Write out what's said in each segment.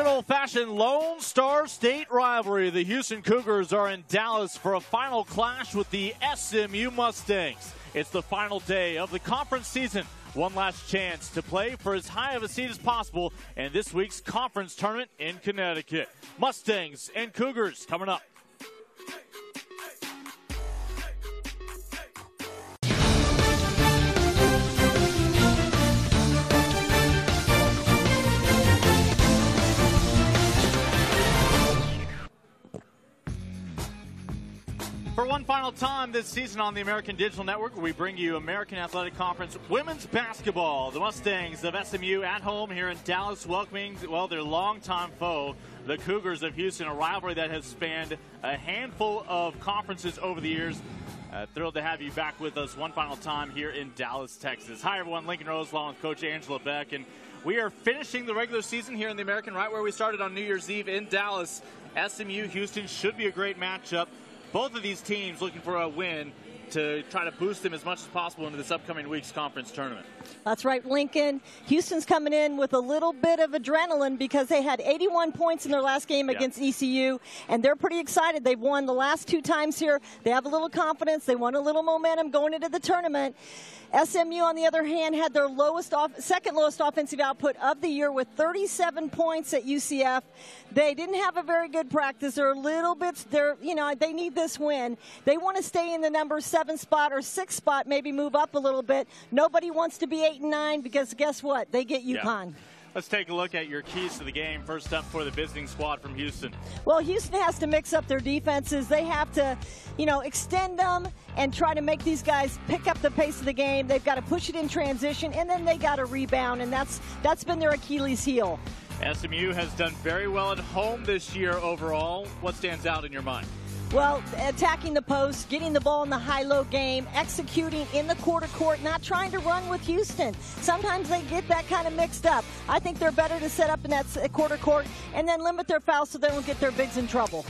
Good old fashioned Lone Star State rivalry. The Houston Cougars are in Dallas for a final clash with the SMU Mustangs. It's the final day of the conference season. One last chance to play for as high of a seed as possible in this week's conference tournament in Connecticut. Mustangs and Cougars coming up. Time this season on the American Digital Network, we bring you American Athletic Conference women's basketball. The Mustangs of SMU at home here in Dallas, welcoming well their longtime foe, the Cougars of Houston, a rivalry that has spanned a handful of conferences over the years. Uh, thrilled to have you back with us one final time here in Dallas, Texas. Hi, everyone. Lincoln Rose, along with Coach Angela Beck, and we are finishing the regular season here in the American, right where we started on New Year's Eve in Dallas. SMU Houston should be a great matchup both of these teams looking for a win to try to boost them as much as possible into this upcoming week's conference tournament. That's right, Lincoln. Houston's coming in with a little bit of adrenaline because they had 81 points in their last game yeah. against ECU, and they're pretty excited. They've won the last two times here. They have a little confidence. They want a little momentum going into the tournament. SMU, on the other hand, had their lowest off, second lowest offensive output of the year with 37 points at UCF. They didn't have a very good practice. They're a little bit, they're, you know, they need this win. They want to stay in the number seven spot or six spot, maybe move up a little bit. Nobody wants to be eight and nine because guess what? They get UConn. Yeah. Let's take a look at your keys to the game. First up for the visiting squad from Houston. Well, Houston has to mix up their defenses. They have to, you know, extend them and try to make these guys pick up the pace of the game. They've got to push it in transition, and then they got to rebound, and that's that's been their Achilles heel. SMU has done very well at home this year overall. What stands out in your mind? Well, attacking the post, getting the ball in the high-low game, executing in the quarter court, not trying to run with Houston. Sometimes they get that kind of mixed up. I think they're better to set up in that uh, quarter court and then limit their fouls so they don't get their bigs in trouble.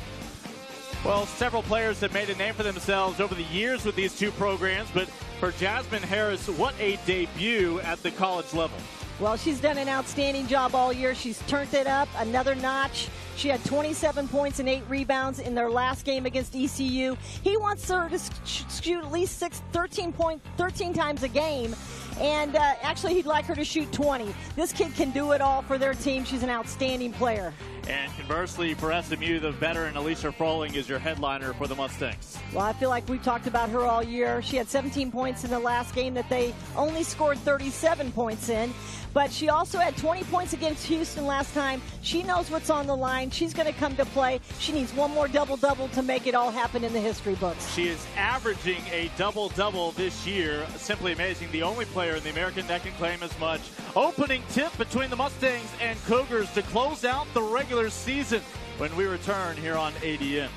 Well, several players have made a name for themselves over the years with these two programs, but for Jasmine Harris, what a debut at the college level. Well, she's done an outstanding job all year. She's turned it up another notch. She had 27 points and eight rebounds in their last game against ECU. He wants her to shoot at least six, 13 point, 13 times a game. And uh, actually, he'd like her to shoot 20. This kid can do it all for their team. She's an outstanding player. And conversely, for SMU, the veteran Alicia Froling is your headliner for the Mustangs. Well, I feel like we've talked about her all year. She had 17 points in the last game that they only scored 37 points in. But she also had 20 points against Houston last time. She knows what's on the line. She's going to come to play. She needs one more double double to make it all happen in the history books. She is averaging a double double this year. Simply amazing. The only player in the American that can claim as much. Opening tip between the Mustangs and Cougars to close out the regular season when we return here on ADN.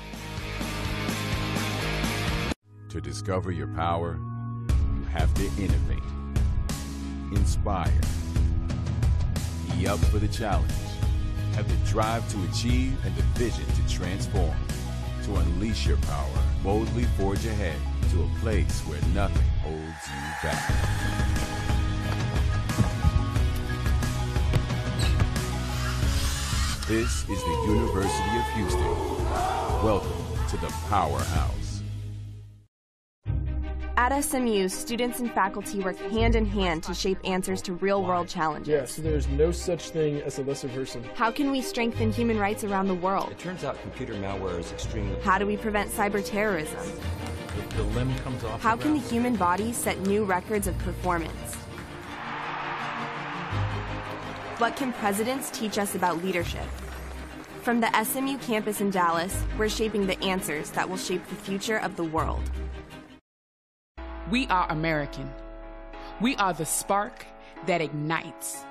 To discover your power, you have to innovate, inspire be up for the challenge, have the drive to achieve and the vision to transform. To unleash your power, boldly forge ahead to a place where nothing holds you back. This is the University of Houston. Welcome to the Powerhouse. At SMU, students and faculty work hand in hand to shape answers to real world challenges. Yes, there's no such thing as a lesser person. How can we strengthen human rights around the world? It turns out computer malware is extremely. How do we prevent cyber terrorism? The, the limb comes off. How the can the human body set new records of performance? What can presidents teach us about leadership? From the SMU campus in Dallas, we're shaping the answers that will shape the future of the world. We are American. We are the spark that ignites,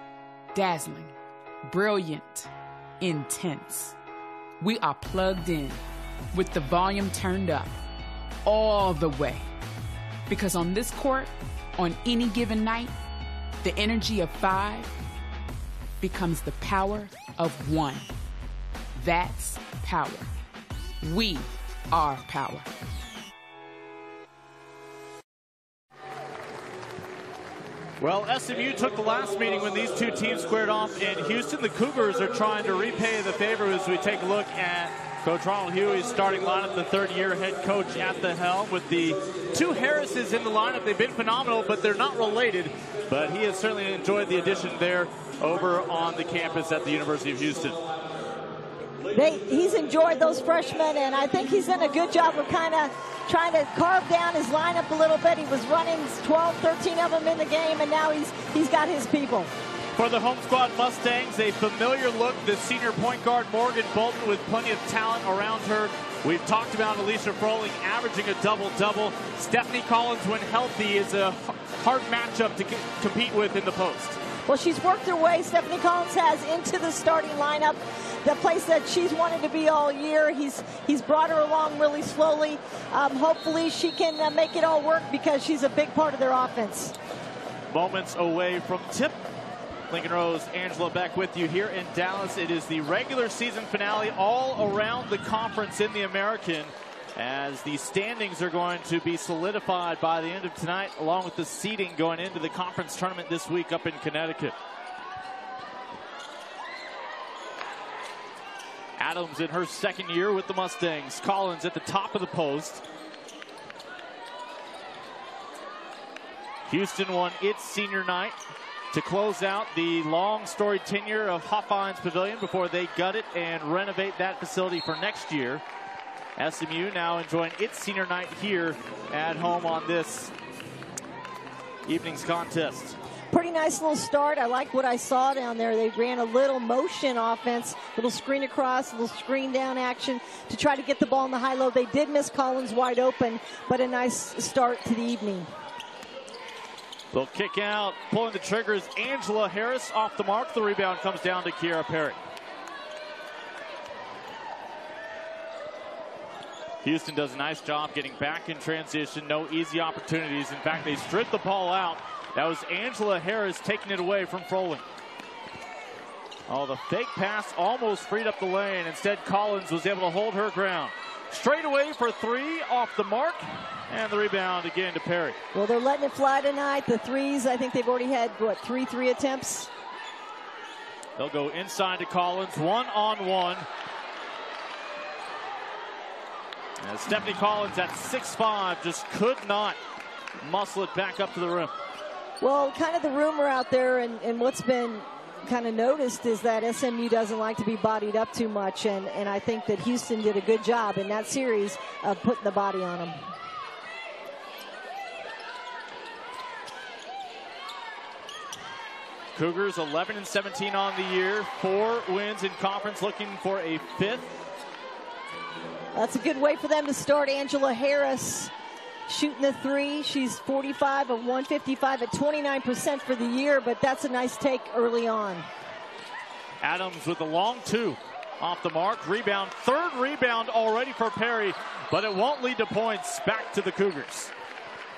dazzling, brilliant, intense. We are plugged in with the volume turned up all the way. Because on this court, on any given night, the energy of five becomes the power of one. That's power. We are power. Well, SMU took the last meeting when these two teams squared off in Houston. The Cougars are trying to repay the favor as we take a look at Coach Ronald Hughey's starting lineup, the third year head coach at the helm with the two Harrises in the lineup. They've been phenomenal, but they're not related. But he has certainly enjoyed the addition there over on the campus at the University of Houston. They, he's enjoyed those freshmen, and I think he's done a good job of kind of trying to carve down his lineup a little bit. He was running 12, 13 of them in the game, and now he's he's got his people. For the home squad Mustangs, a familiar look, the senior point guard Morgan Bolton with plenty of talent around her. We've talked about Alicia Froling averaging a double-double. Stephanie Collins, when healthy, is a hard matchup to compete with in the post. Well, she's worked her way, Stephanie Collins has, into the starting lineup, the place that she's wanted to be all year. He's he's brought her along really slowly. Um, hopefully, she can uh, make it all work because she's a big part of their offense. Moments away from tip. Lincoln Rose, Angela Beck with you here in Dallas. It is the regular season finale all around the conference in the American as the standings are going to be solidified by the end of tonight, along with the seeding going into the conference tournament this week up in Connecticut. Adams in her second year with the Mustangs. Collins at the top of the post. Houston won its senior night to close out the long storied tenure of Hofheinz Pavilion before they gut it and renovate that facility for next year. SMU now enjoying its senior night here at home on this evening's contest. Pretty nice little start. I like what I saw down there. They ran a little motion offense, little screen across, little screen down action to try to get the ball in the high low. They did miss Collins wide open, but a nice start to the evening. They'll kick out, pulling the triggers. Angela Harris off the mark. The rebound comes down to Kiera Perry. Houston does a nice job getting back in transition. No easy opportunities. In fact, they stripped the ball out. That was Angela Harris taking it away from Froling. Oh, the fake pass almost freed up the lane. Instead, Collins was able to hold her ground. Straight away for three off the mark. And the rebound again to Perry. Well, they're letting it fly tonight. The threes, I think they've already had, what, three three attempts? They'll go inside to Collins, one on one. As Stephanie Collins at 6'5 just could not muscle it back up to the rim. Well, kind of the rumor out there and, and what's been kind of noticed is that SMU doesn't like to be bodied up too much, and, and I think that Houston did a good job in that series of putting the body on them. Cougars 11 and 17 on the year, four wins in conference, looking for a fifth. That's a good way for them to start. Angela Harris shooting the three. She's 45 of 155 at 29% for the year, but that's a nice take early on. Adams with the long two off the mark. Rebound, third rebound already for Perry, but it won't lead to points. Back to the Cougars.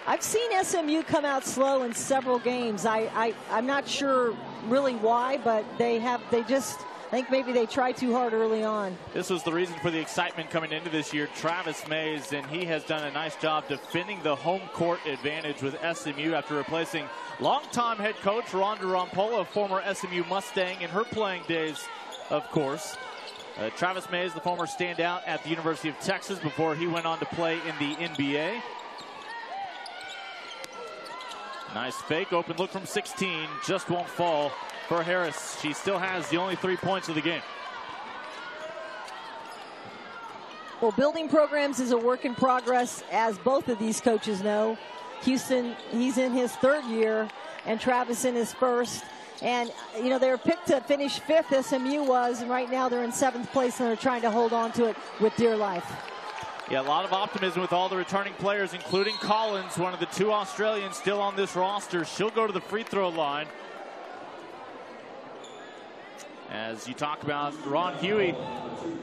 I've seen SMU come out slow in several games. I, I I'm not sure really why, but they have they just I think maybe they tried too hard early on. This was the reason for the excitement coming into this year. Travis Mays, and he has done a nice job defending the home court advantage with SMU after replacing longtime head coach Rhonda Rompola, former SMU Mustang, in her playing days, of course. Uh, Travis Mays, the former standout at the University of Texas before he went on to play in the NBA. Nice fake, open look from 16, just won't fall for Harris. She still has the only three points of the game. Well, building programs is a work in progress, as both of these coaches know. Houston, he's in his third year, and Travis in his first. And, you know, they were picked to finish fifth, SMU was, and right now they're in seventh place, and they're trying to hold on to it with dear life. Yeah, a lot of optimism with all the returning players, including Collins, one of the two Australians still on this roster. She'll go to the free throw line. As you talk about Ron Hughey,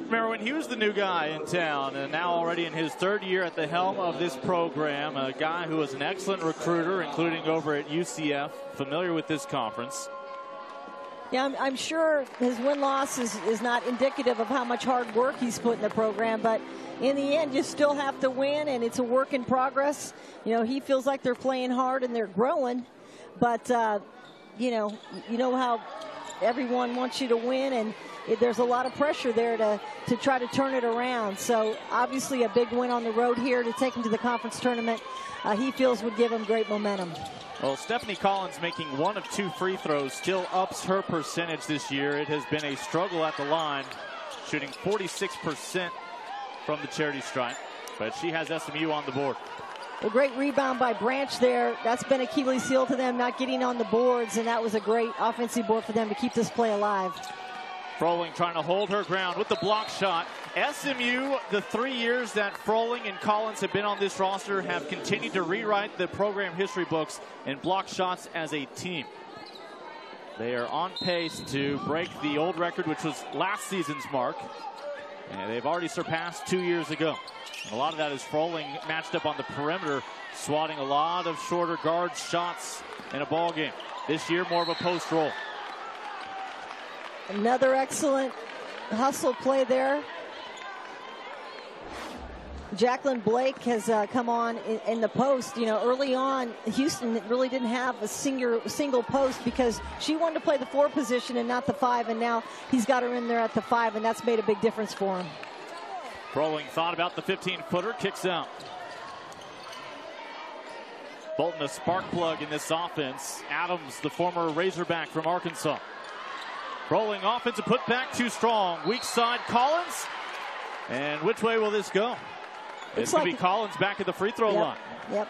remember when he was the new guy in town, and now already in his third year at the helm of this program, a guy who was an excellent recruiter, including over at UCF, familiar with this conference. Yeah, I'm, I'm sure his win loss is, is not indicative of how much hard work he's put in the program, but in the end, you still have to win, and it's a work in progress. You know, he feels like they're playing hard and they're growing. but uh, you know, you know how everyone wants you to win, and it, there's a lot of pressure there to to try to turn it around. So obviously, a big win on the road here to take him to the conference tournament. Uh, he feels would give him great momentum. Well, Stephanie Collins making one of two free throws still ups her percentage this year. It has been a struggle at the line, shooting 46% from the charity stripe, but she has SMU on the board. A great rebound by Branch there. That's been a Achilles seal to them, not getting on the boards, and that was a great offensive board for them to keep this play alive. Froling trying to hold her ground with the block shot. SMU, the three years that Froling and Collins have been on this roster, have continued to rewrite the program history books in block shots as a team. They are on pace to break the old record, which was last season's mark. And they've already surpassed two years ago. And a lot of that is Froling matched up on the perimeter, swatting a lot of shorter guard shots in a ball game. This year, more of a post roll. Another excellent hustle play there. Jacqueline Blake has uh, come on in, in, the post. You know, early on, Houston really didn't have a single single post because she wanted to play the four position and not the five, and now he's got her in there at the five, and that's made a big difference for him. Froling thought about the 15-footer, kicks out. Bolton a spark plug in this offense. Adams, the former Razorback from Arkansas. Rolling offensive putback too strong. Weak side Collins. And which way will this go? It's going to be Collins back at the free throw yep, line. Yep.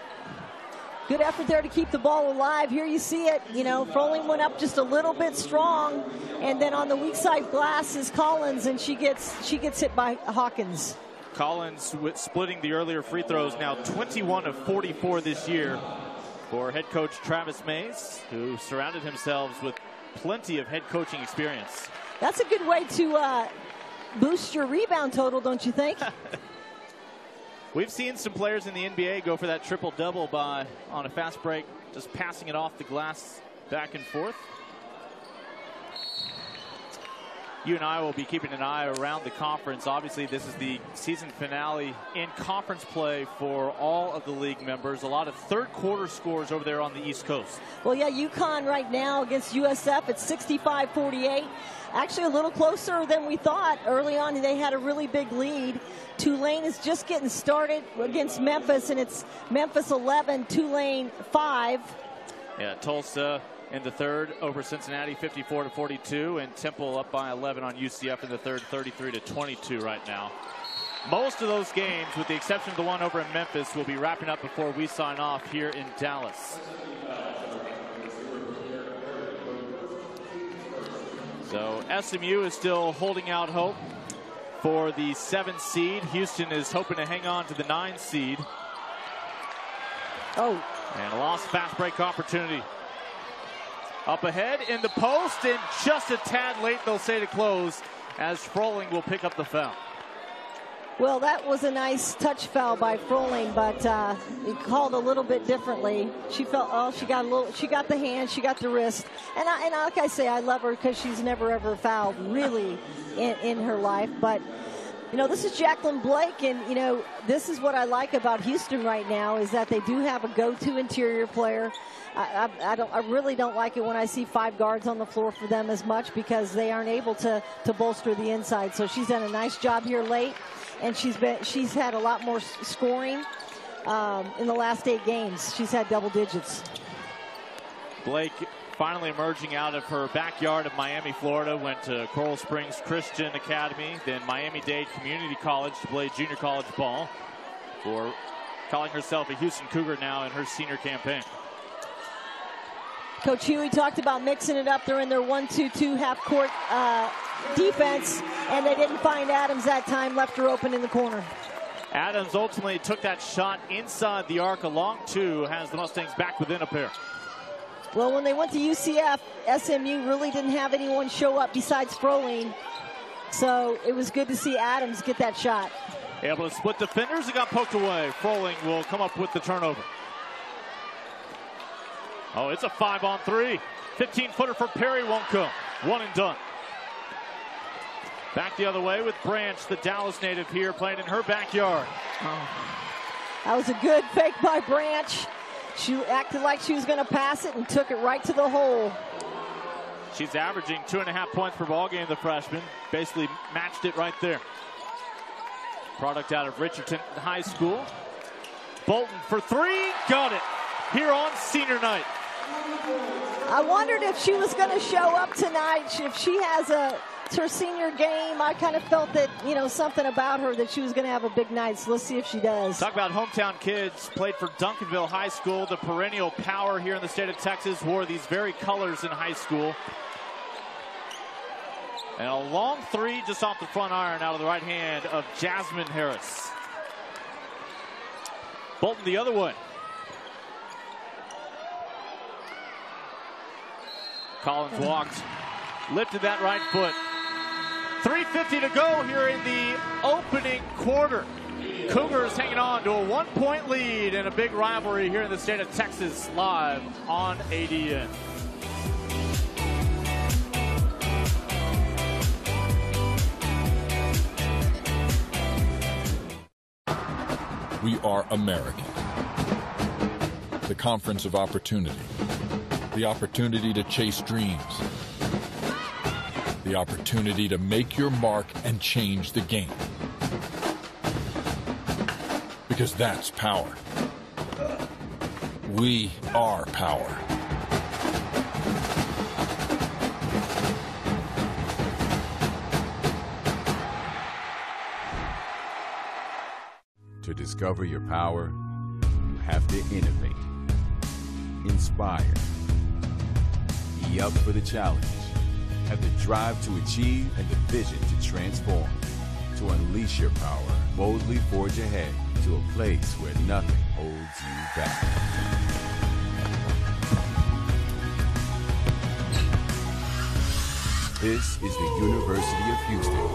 Good effort there to keep the ball alive. Here you see it. You know, Froling went up just a little bit strong, and then on the weak side glass is Collins, and she gets she gets hit by Hawkins. Collins splitting the earlier free throws now 21 of 44 this year for head coach Travis Mays, who surrounded himself with plenty of head coaching experience. That's a good way to uh, boost your rebound total, don't you think? We've seen some players in the NBA go for that triple double by on a fast break, just passing it off the glass back and forth. You and I will be keeping an eye around the conference. Obviously, this is the season finale in conference play for all of the league members. A lot of third quarter scores over there on the East Coast. Well, yeah, UConn right now against USF at 65 48 actually a little closer than we thought. Early on, they had a really big lead. Tulane is just getting started against Memphis, and it's Memphis 11, Tulane 5. Yeah, Tulsa in the third over Cincinnati 54 to 42 and Temple up by 11 on UCF in the third 33 to 22 right now. Most of those games with the exception of the one over in Memphis will be wrapping up before we sign off here in Dallas. So SMU is still holding out hope for the seventh seed. Houston is hoping to hang on to the nine seed. Oh. And a lost fast break opportunity. Up ahead in the post and just a tad late they'll say to close as Froling will pick up the foul. Well, that was a nice touch foul by Froling, but uh, called a little bit differently. She felt, oh, she got a little, she got the hand, she got the wrist, and I, and like I say, I love her because she's never ever fouled really in, in her life. But you know, this is Jacqueline Blake, and you know, this is what I like about Houston right now is that they do have a go-to interior player. I, I, I, don't. I really don't like it when I see five guards on the floor for them as much because they aren't able to to bolster the inside. So she's done a nice job here late and she's been she's had a lot more scoring um, in the last eight games. She's had double digits. Blake finally emerging out of her backyard of Miami, Florida, went to Coral Springs Christian Academy, then Miami-Dade Community College to play junior college ball for calling herself a Houston Cougar now in her senior campaign. Coach Hughey talked about mixing it up. They're in their 1 2 2 half court uh, defense, and they didn't find Adams that time, left her open in the corner. Adams ultimately took that shot inside the arc, a long two, has the Mustangs back within a pair. Well, when they went to UCF, SMU really didn't have anyone show up besides Froling. So it was good to see Adams get that shot. Able to split defenders, it got poked away. Froling will come up with the turnover. Oh, it's a five on three. 15 footer for Perry won't go. One and done. Back the other way with Branch, the Dallas native here playing in her backyard. Oh. That was a good fake by Branch. She acted like she was going to pass it and took it right to the hole. She's averaging two and a half points per ball game, the freshman. Basically matched it right there. Product out of Richardson High School. Bolton for three, got it here on senior night. I wondered if she was going to show up tonight, if she has a it's her senior game. I kind of felt that, you know, something about her that she was going to have a big night. So let's see if she does. Talk about hometown kids. Played for Duncanville High School, the perennial power here in the state of Texas. Wore these very colors in high school. And a long three just off the front iron out of the right hand of Jasmine Harris. Bolton the other one. Collins walked, lifted that right foot. 3.50 to go here in the opening quarter. Cougars hanging on to a one point lead in a big rivalry here in the state of Texas live on ADN. We are American. The conference of opportunity. The opportunity to chase dreams the opportunity to make your mark and change the game. Because that's power. We are power. To discover your power, you have to innovate, inspire, be up for the challenge have the drive to achieve and the vision to transform. To unleash your power, boldly forge ahead to a place where nothing holds you back. This is the University of Houston.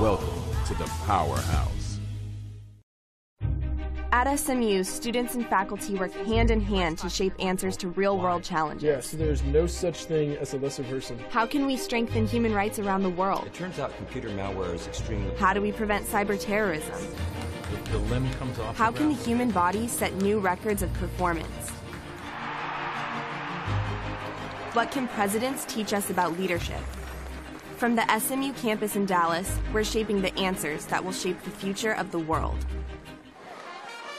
Welcome to the Powerhouse. At SMU, students and faculty work hand in hand to shape answers to real world challenges. Yes, there's no such thing as a lesser person. How can we strengthen human rights around the world? It turns out computer malware is extremely. How do we prevent cyber terrorism? The, the limb comes off. How the can the human body set new records of performance? What can presidents teach us about leadership? From the SMU campus in Dallas, we're shaping the answers that will shape the future of the world.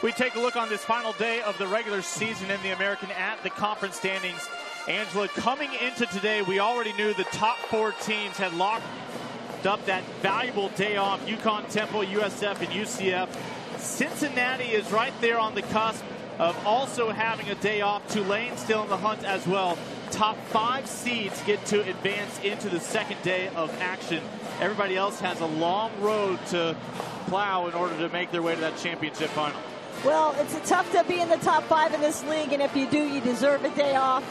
We take a look on this final day of the regular season in the American at the conference standings. Angela, coming into today, we already knew the top four teams had locked up that valuable day off. UConn, Temple, USF, and UCF. Cincinnati is right there on the cusp of also having a day off. Tulane still in the hunt as well. Top five seeds get to advance into the second day of action. Everybody else has a long road to plow in order to make their way to that championship final. Well, it's tough to be in the top five in this league, and if you do, you deserve a day off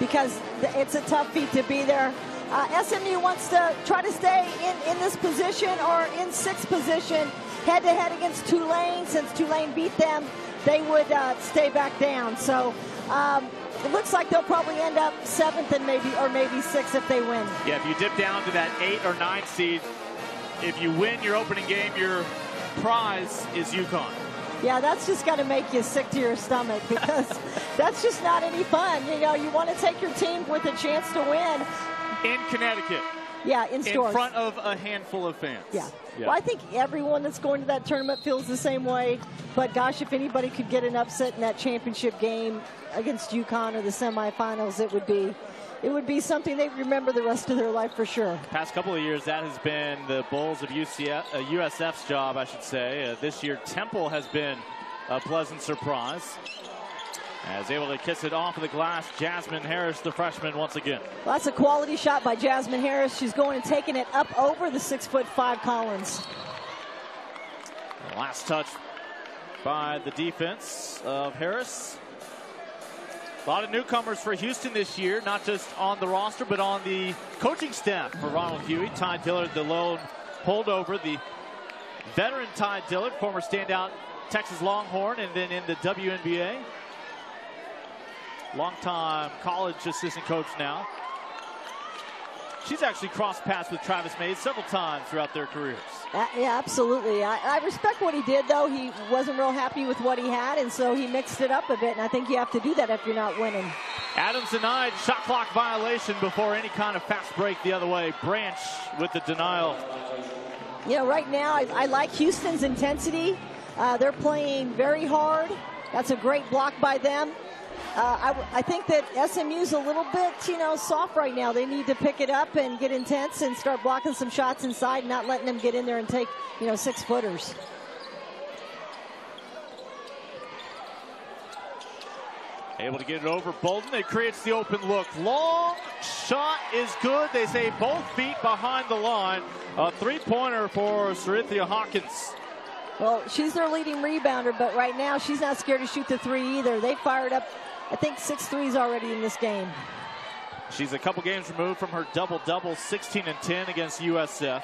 because it's a tough feat to be there. Uh, SMU wants to try to stay in, in this position or in sixth position head to head against Tulane. Since Tulane beat them, they would uh, stay back down. So um, it looks like they'll probably end up seventh and maybe or maybe sixth if they win. Yeah, if you dip down to that eight or nine seed, if you win your opening game, your prize is UConn. Yeah, that's just going to make you sick to your stomach because that's just not any fun. You know, you want to take your team with a chance to win. In Connecticut. Yeah, in Storrs. In front of a handful of fans. Yeah. yeah. Well, I think everyone that's going to that tournament feels the same way. But gosh, if anybody could get an upset in that championship game against UConn or the semifinals, it would be it would be something they remember the rest of their life for sure. Past couple of years, that has been the Bulls of UCF, uh, USF's job, I should say. Uh, this year, Temple has been a pleasant surprise. As able to kiss it off of the glass, Jasmine Harris, the freshman, once again. Well, that's a quality shot by Jasmine Harris. She's going and taking it up over the six foot five Collins. Last touch by the defense of Harris. A lot of newcomers for Houston this year, not just on the roster, but on the coaching staff for Ronald Hughey. Tai Dillard, the lone holdover, the veteran Tai Dillard, former standout Texas Longhorn, and then in the WNBA. Longtime college assistant coach now. She's actually crossed paths with Travis Mays several times throughout their careers. Uh, yeah, absolutely. I, I, respect what he did, though. He wasn't real happy with what he had, and so he mixed it up a bit. And I think you have to do that if you're not winning. Adams denied shot clock violation before any kind of fast break the other way. Branch with the denial. You know, right now I, I like Houston's intensity. Uh, they're playing very hard. That's a great block by them. Uh, I, I, think that SMU's a little bit, you know, soft right now. They need to pick it up and get intense and start blocking some shots inside, not letting them get in there and take, you know, six footers. Able to get it over Bolton. It creates the open look. Long shot is good. They say both feet behind the line. A three-pointer for Cerithia Hawkins. Well, she's their leading rebounder, but right now she's not scared to shoot the three either. They fired up, I think, six threes already in this game. She's a couple games removed from her double-double, 16 and 10 against USF.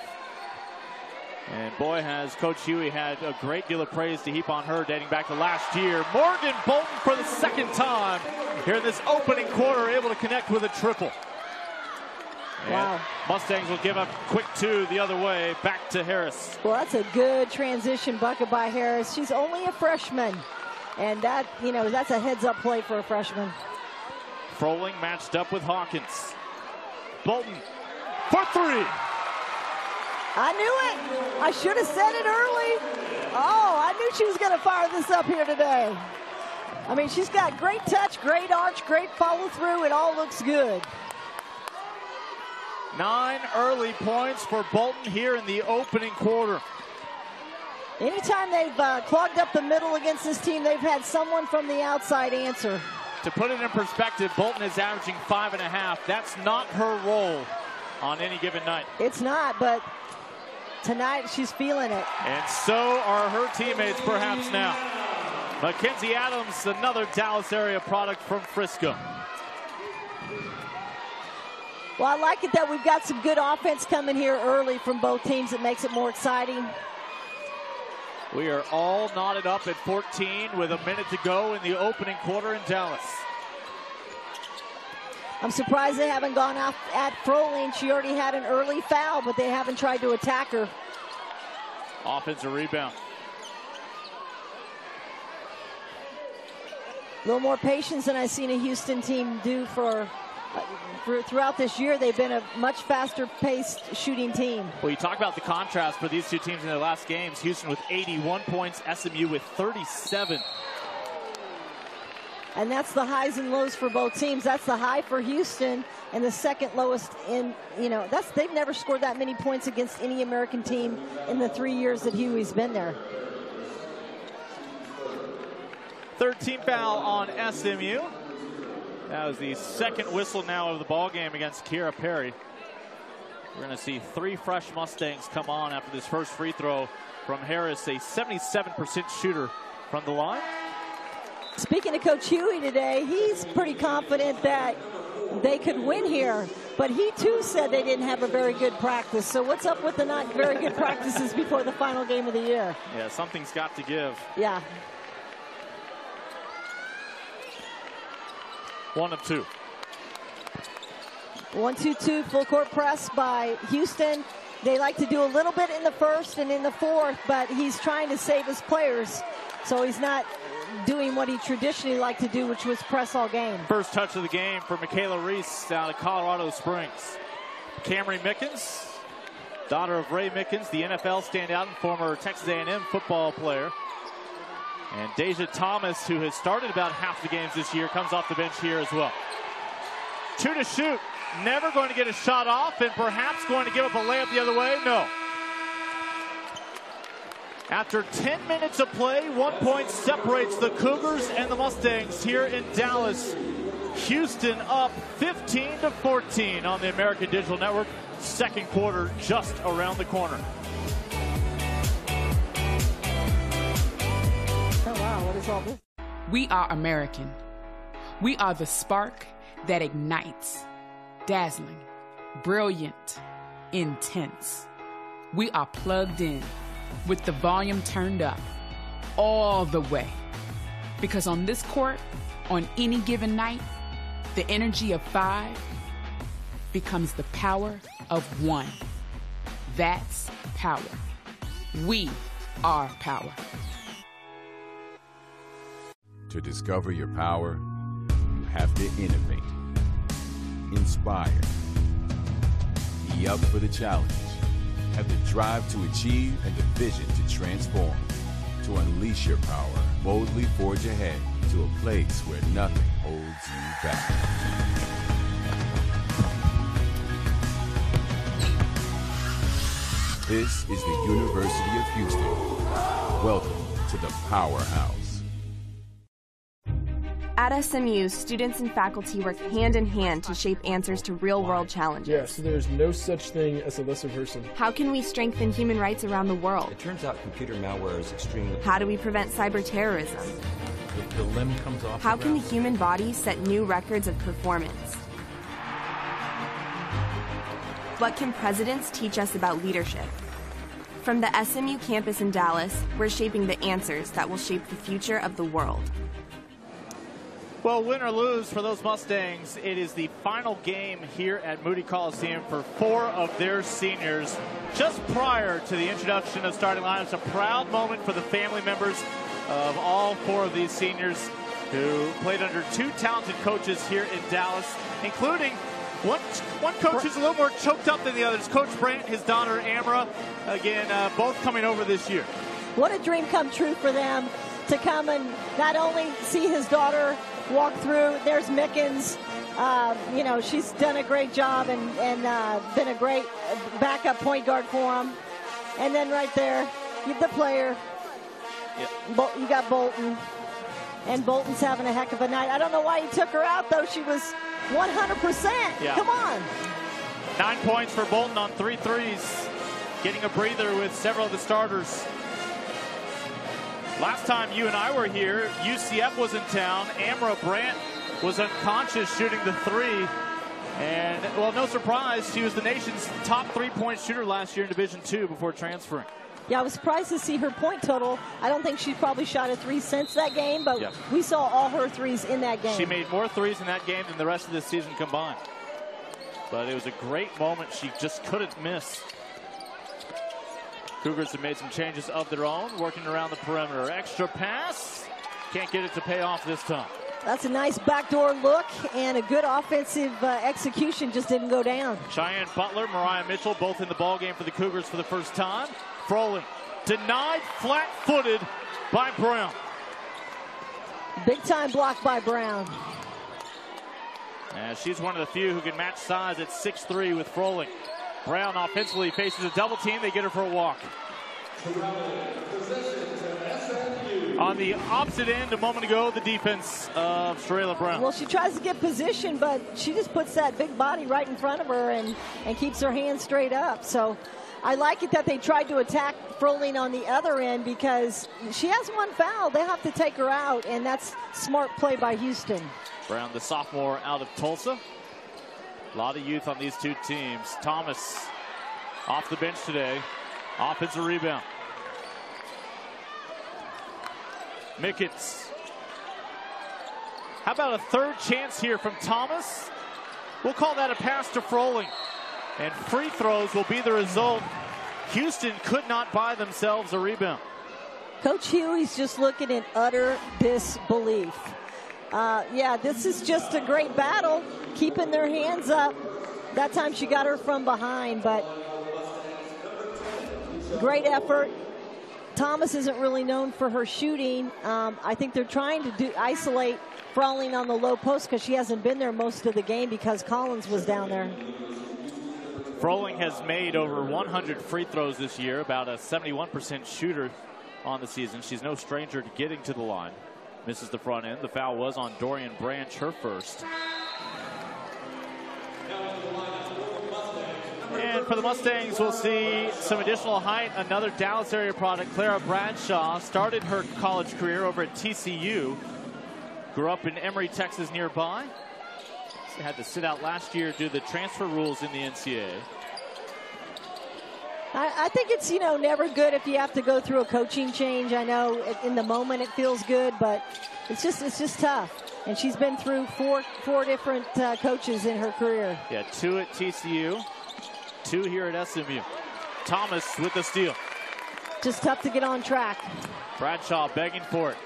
And boy, has Coach Hughey had a great deal of praise to heap on her dating back to last year. Morgan Bolton for the second time here in this opening quarter, able to connect with a triple. Wow. Mustangs will give up quick two the other way, back to Harris. Well, that's a good transition bucket by Harris. She's only a freshman. And that, you know, that's a heads up play for a freshman. Froling matched up with Hawkins. Bolton for three. I knew it. I should have said it early. Oh, I knew she was going to fire this up here today. I mean, she's got great touch, great arch, great follow through. It all looks good. Nine early points for Bolton here in the opening quarter. Anytime they've uh, clogged up the middle against this team, they've had someone from the outside answer. To put it in perspective, Bolton is averaging five and a half. That's not her role on any given night. It's not, but tonight she's feeling it. And so are her teammates perhaps now. Mackenzie Adams, another Dallas area product from Frisco. Well, I like it that we've got some good offense coming here early from both teams. It makes it more exciting. We are all knotted up at 14 with a minute to go in the opening quarter in Dallas. I'm surprised they haven't gone off at Froling. She already had an early foul, but they haven't tried to attack her. Offensive rebound. A little more patience than I've seen a Houston team do for uh, for, throughout this year, they've been a much faster paced shooting team. Well, you talk about the contrast for these two teams in their last games. Houston with 81 points, SMU with 37. And that's the highs and lows for both teams. That's the high for Houston and the second lowest in, you know, that's they've never scored that many points against any American team in the three years that Hughey's been there. 13 foul on SMU. That was the second whistle now of the ball game against Kira Perry. We're going to see three fresh Mustangs come on after this first free throw from Harris, a 77% shooter from the line. Speaking to Coach Hughey today, he's pretty confident that they could win here. But he too said they didn't have a very good practice. So what's up with the not very good practices before the final game of the year? Yeah, something's got to give. Yeah. One of two. One, two, two, full court press by Houston. They like to do a little bit in the first and in the fourth, but he's trying to save his players. So he's not doing what he traditionally liked to do, which was press all game. First touch of the game for Michaela Reese out of Colorado Springs. Camry Mickens, daughter of Ray Mickens, the NFL standout and former Texas A&M football player. And Deja Thomas, who has started about half the games this year, comes off the bench here as well. Two to shoot. Never going to get a shot off and perhaps going to give up a layup the other way. No. After 10 minutes of play, one point separates the Cougars and the Mustangs here in Dallas. Houston up 15 to 14 on the American Digital Network. Second quarter just around the corner. This. We are American. We are the spark that ignites, dazzling, brilliant, intense. We are plugged in with the volume turned up all the way. Because on this court, on any given night, the energy of five becomes the power of one. That's power. We are power. To discover your power, you have to innovate, inspire, be up for the challenge, have the drive to achieve, and the vision to transform. To unleash your power, boldly forge ahead to a place where nothing holds you back. This is the University of Houston. Welcome to the Powerhouse. At SMU, students and faculty work hand in hand to shape answers to real world challenges. Yes, there's no such thing as a lesser person. How can we strengthen human rights around the world? It turns out computer malware is extremely. How do we prevent cyber terrorism? The, the limb comes off. How the can the human body set new records of performance? What can presidents teach us about leadership? From the SMU campus in Dallas, we're shaping the answers that will shape the future of the world. Well, win or lose for those Mustangs, it is the final game here at Moody Coliseum for four of their seniors. Just prior to the introduction of starting lineups, a proud moment for the family members of all four of these seniors who played under two talented coaches here in Dallas, including one, one coach who's a little more choked up than the others, Coach Brandt, his daughter Amra. Again, uh, both coming over this year. What a dream come true for them to come and not only see his daughter walk through. There's Mickens. Uh, you know, she's done a great job and, and uh, been a great backup point guard for him. And then right there, you- the player. Yep. You got Bolton. And Bolton's having a heck of a night. I don't know why he took her out, though. She was 100%. Yeah. Come on. Nine points for Bolton on three threes. Getting a breather with several of the starters. Last time you and I were here, UCF was in town. Amra Brandt was unconscious shooting the three. And, well, no surprise, she was the nation's top three point shooter last year in Division Two before transferring. Yeah, I was surprised to see her point total. I don't think she's probably shot a three since that game, but Yeah. we saw all her threes in that game. She made more threes in that game than the rest of the season combined. But it was a great moment. She just couldn't miss. Cougars have made some changes of their own, working around the perimeter. Extra pass. Can't get it to pay off this time. That's a nice backdoor look and a good offensive uh, execution just didn't go down. Cheyenne Butler, Mariah Mitchell, both in the ball game for the Cougars for the first time. Froling denied flat-footed by Brown. Big time block by Brown. And she's one of the few who can match size at 6'3 with Froling. Brown offensively faces a double team. They get her for a walk. On the opposite end, a moment ago, the defense of Sherayla Brown. Well, she tries to get position, but she just puts that big body right in front of her and, and keeps her hands straight up. So I like it that they tried to attack Froling on the other end because she has one foul. They have to take her out, and that's smart play by Houston. Brown, the sophomore out of Tulsa. A lot of youth on these two teams. Thomas off the bench today. Offensive rebound. Mickens. How about a third chance here from Thomas? We'll call that a pass to Froling. And free throws will be the result. Houston could not buy themselves a rebound. Coach Hughey's just looking in utter disbelief. Uh, yeah, this is just a great battle, keeping their hands up. That time she got her from behind, but great effort. Thomas isn't really known for her shooting. Um, I think they're trying to do isolate Froling on the low post because she hasn't been there most of the game because Collins was down there. Froling has made over 100 free throws this year, about a 71% shooter on the season. She's no stranger to getting to the line. Misses the front end. The foul was on Dorian Branch, her first. And for the Mustangs, we'll see some additional height. Another Dallas area product, Clara Bradshaw, started her college career over at TCU. Grew up in Emory, Texas, nearby. Had to sit out last year due to the transfer rules in the NCAA. I, I think it's you know never good if you have to go through a coaching change. I know in the moment it feels good, but it's just it's just tough. and she's been through four four different uh, coaches in her career. Yeah, two at TCU, two here at SMU. Thomas with the steal. Just tough to get on track. Bradshaw begging for it.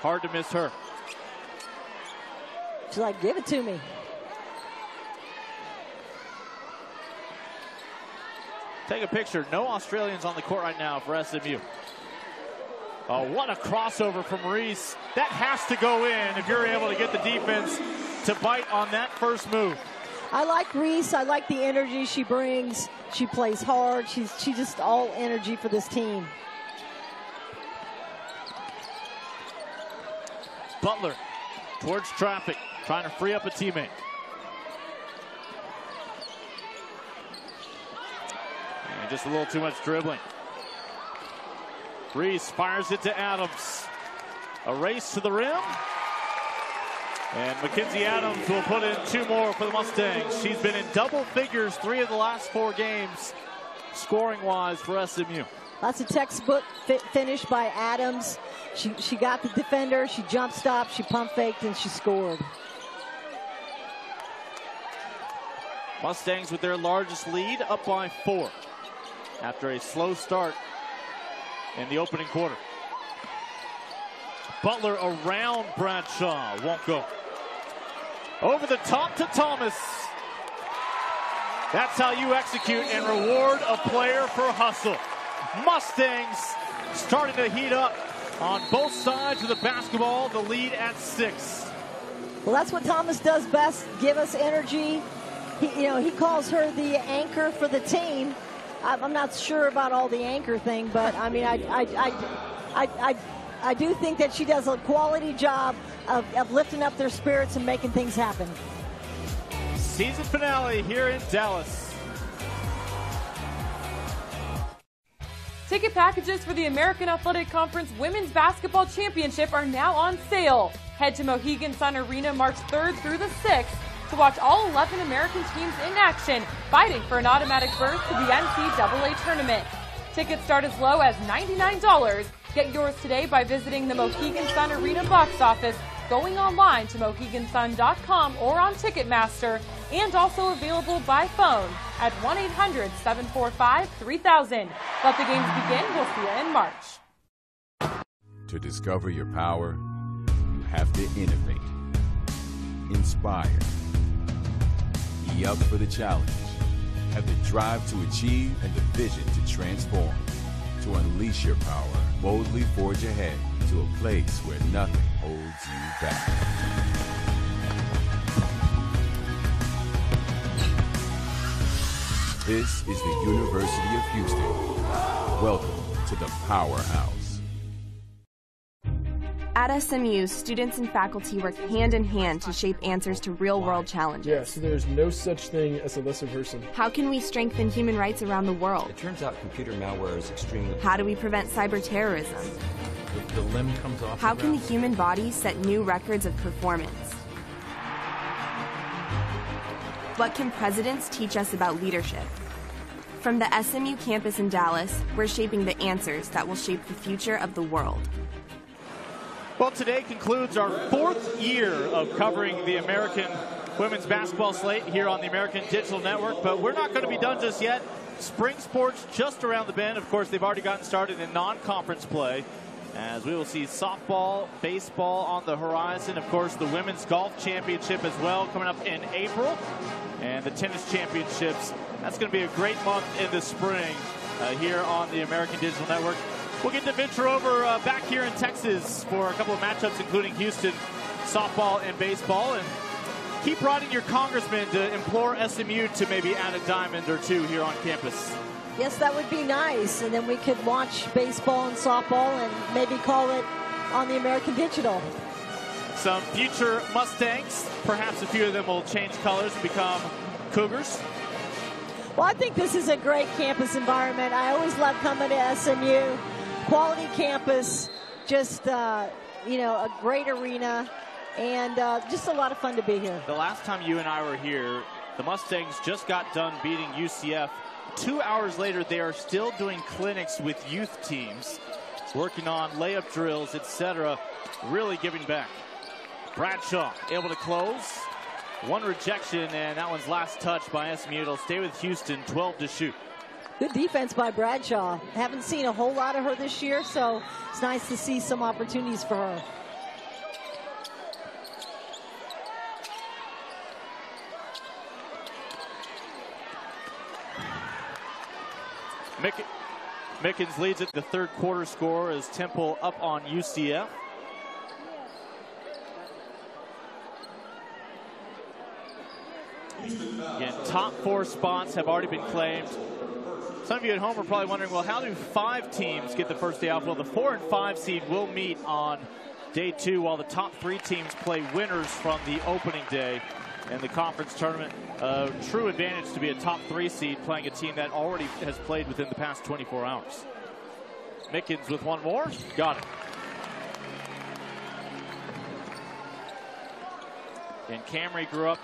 Hard to miss her. She's like, give it to me. Take a picture. No Australians on the court right now for SMU. Oh, what a crossover from Reese. That has to go in if you're able to get the defense to bite on that first move. I like Reese. I like the energy she brings. She plays hard. She's she just all energy for this team. Butler towards traffic, trying to free up a teammate. And just a little too much dribbling. Reese fires it to Adams. A race to the rim. And Mackenzie Adams will put in two more for the Mustangs. She's been in double figures three of the last four games, scoring wise for SMU. That's a textbook fi- finish by Adams. She, she got the defender, she jump stopped, she pump faked, and she scored. Mustangs with their largest lead, up by four after a slow start in the opening quarter. Butler around Bradshaw, won't go. Over the top to Thomas. That's how you execute and reward a player for hustle. Mustangs starting to heat up on both sides of the basketball, the lead at six. Well, that's what Thomas does best, give us energy. He, you know, he calls her the anchor for the team. I'm not sure about all the anchor thing, but I mean, I, I, I, I, I, I do think that she does a quality job of, of lifting up their spirits and making things happen. Season finale here in Dallas. Ticket packages for the American Athletic Conference Women's Basketball Championship are now on sale. Head to Mohegan Sun Arena March 3rd through the 6th to watch all 11 American teams in action, fighting for an automatic berth to the NCAA tournament. Tickets start as low as $99. Get yours today by visiting the Mohegan Sun Arena box office, going online to mohegansun.com or on Ticketmaster, and also available by phone at 1 800 745 3000. Let the games begin. We'll see you in March. To discover your power, you have to innovate, inspire, be up for the challenge, have the drive to achieve, and the vision to transform. To unleash your power, boldly forge ahead to a place where nothing holds you back. This is the University of Houston. Welcome to the Powerhouse. At SMU, students and faculty work hand in hand to shape answers to real world challenges. Yeah, so there's no such thing as a lesser person. How can we strengthen human rights around the world? It turns out computer malware is extremely. How do we prevent cyber terrorism? The, the limb comes off. How the can the human body set new records of performance? What can presidents teach us about leadership? From the SMU campus in Dallas, we're shaping the answers that will shape the future of the world. Well, today concludes our fourth year of covering the American women's basketball slate here on the American Digital Network, but we're not going to be done just yet. Spring sports just around the bend. Of course, they've already gotten started in non conference play. As we will see softball, baseball on the horizon. Of course, the women's golf championship as well coming up in April. And the tennis championships. That's going to be a great month in the spring uh, here on the American Digital Network. We'll get to venture over uh, back here in Texas for a couple of matchups, including Houston softball and baseball. And keep prodding your congressman to implore SMU to maybe add a diamond or two here on campus. Yes, that would be nice. And then we could watch baseball and softball and maybe call it on the American Digital. Some future Mustangs, perhaps a few of them will change colors and become Cougars. Well, I think this is a great campus environment. I always love coming to SMU. Quality campus, just, uh, you know, a great arena, and uh, just a lot of fun to be here. The last time you and I were here, the Mustangs just got done beating UCF. Two hours later, they are still doing clinics with youth teams, working on layup drills, etc., really giving back. Bradshaw able to close. One rejection, and that one's last touch by SMU. It'll stay with Houston, 12 to shoot. Good defense by Bradshaw. Haven't seen a whole lot of her this year, so it's nice to see some opportunities for her. Mick Mickens leads it. The third quarter score is Temple up on UCF. Again, top four spots have already been claimed. Some of you at home are probably wondering, well, how do five teams get the first day off? Well, the four and five seed will meet on day two, while the top three teams play winners from the opening day in the conference tournament. A true advantage to be a top three seed playing a team that already has played within the past 24 hours. Mickens with one more. Got it. And Camry grew up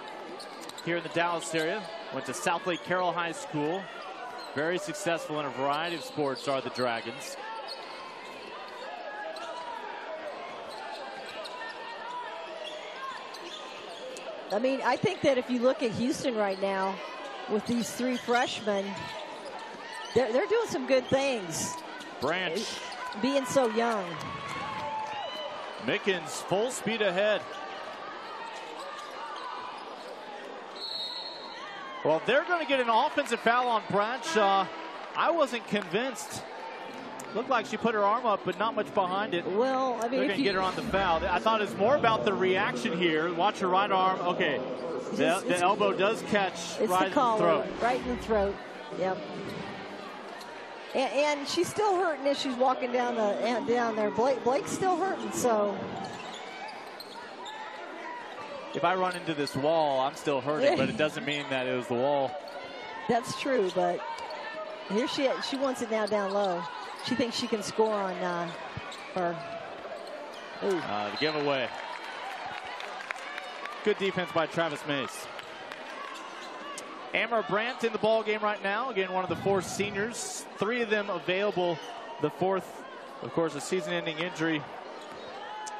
here in the Dallas area. Went to Southlake Carroll High School. Very successful in a variety of sports are the Dragons. I mean, I think that if you look at Houston right now with these three freshmen, they're, they're doing some good things. Branch. Being so young. Mickens full speed ahead. Well, they're going to get an offensive foul on Bradshaw. I wasn't convinced. Looked like she put her arm up, but not much behind it. Well, I mean, they're going to get her on the foul. I thought it was more about the reaction here. Watch her right arm. Okay, the, the elbow does catch it's right in the throat. Right in the throat. Yep. And, and, she's still hurting as she's walking down the down there. Blake, Blake's still hurting, so. If I run into this wall, I'm still hurting, but it doesn't mean that it was the wall. That's true, but here she she wants it now down low. She thinks she can score on uh, her. Uh, the giveaway. Good defense by Travis Mays. Amra Brandt in the ball game right now. Again, one of the four seniors. Three of them available. The fourth, of course, a season-ending injury.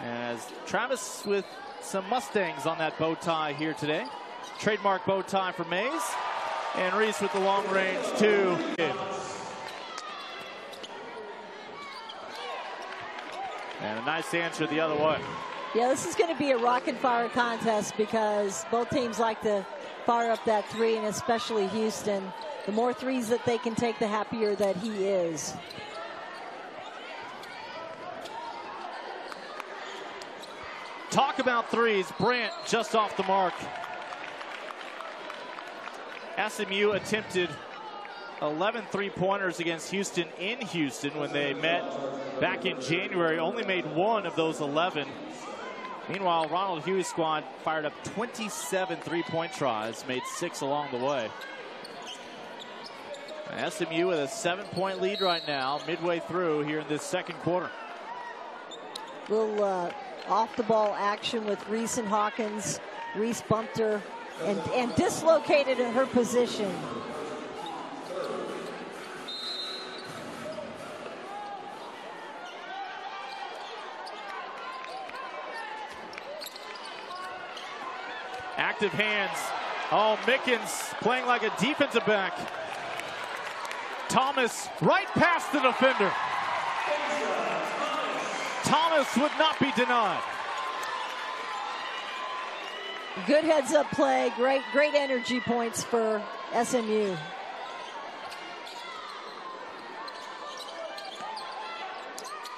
As Travis with some Mustangs on that bow tie here today. Trademark bow tie for Mays. And Reese with the long range two. And a nice answer the other way. Yeah, this is going to be a rock and fire contest because both teams like to fire up that three, and especially Houston. The more threes that they can take, the happier that he is. Talk about threes. Brandt just off the mark. SMU attempted 11 three-pointers against Houston in Houston when they met back in January. Only made one of those 11. Meanwhile, Ronald Hughey's squad fired up 27 three-point tries, made six along the way. SMU with a seven-point lead right now, midway through here in this second quarter. Little uh, off-the-ball action with Reese and Hawkins. Reese bumped her and, and dislocated in her position. Active hands. Oh, Mickens playing like a defensive back. Thomas right past the defender. Thomas would not be denied. Good heads up play. Great, great energy points for SMU.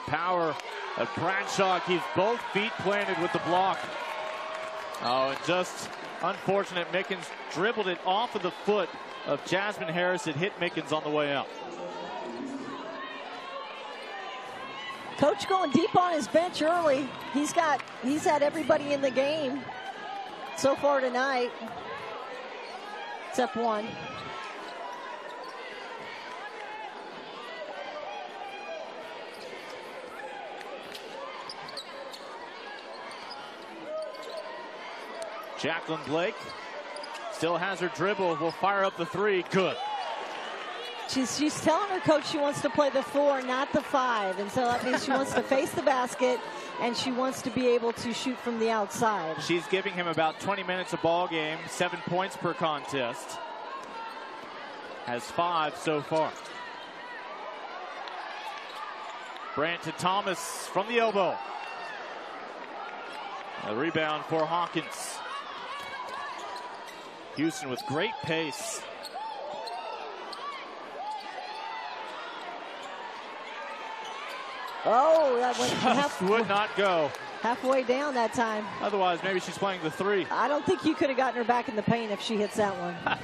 Power of Bradshaw keeps both feet planted with the block. Oh, and just unfortunate. Mickens dribbled it off of the foot of Jasmine Harris. It hit Mickens on the way out. Coach going deep on his bench early. He's got he's had everybody in the game so far tonight, except one. Jacqueline Blake still has her dribble. Will fire up the three. Good. She's, she's telling her coach she wants to play the four, not the five. And so that means she wants to face the basket, and she wants to be able to shoot from the outside. She's giving him about 20 minutes a ball game, seven points per contest. Has five so far. Brandt to Thomas from the elbow. A rebound for Hawkins. Houston with great pace. Oh, that went Just half, would not go. halfway down that time. Otherwise, maybe she's playing the three. I don't think you could have gotten her back in the paint if she hits that one.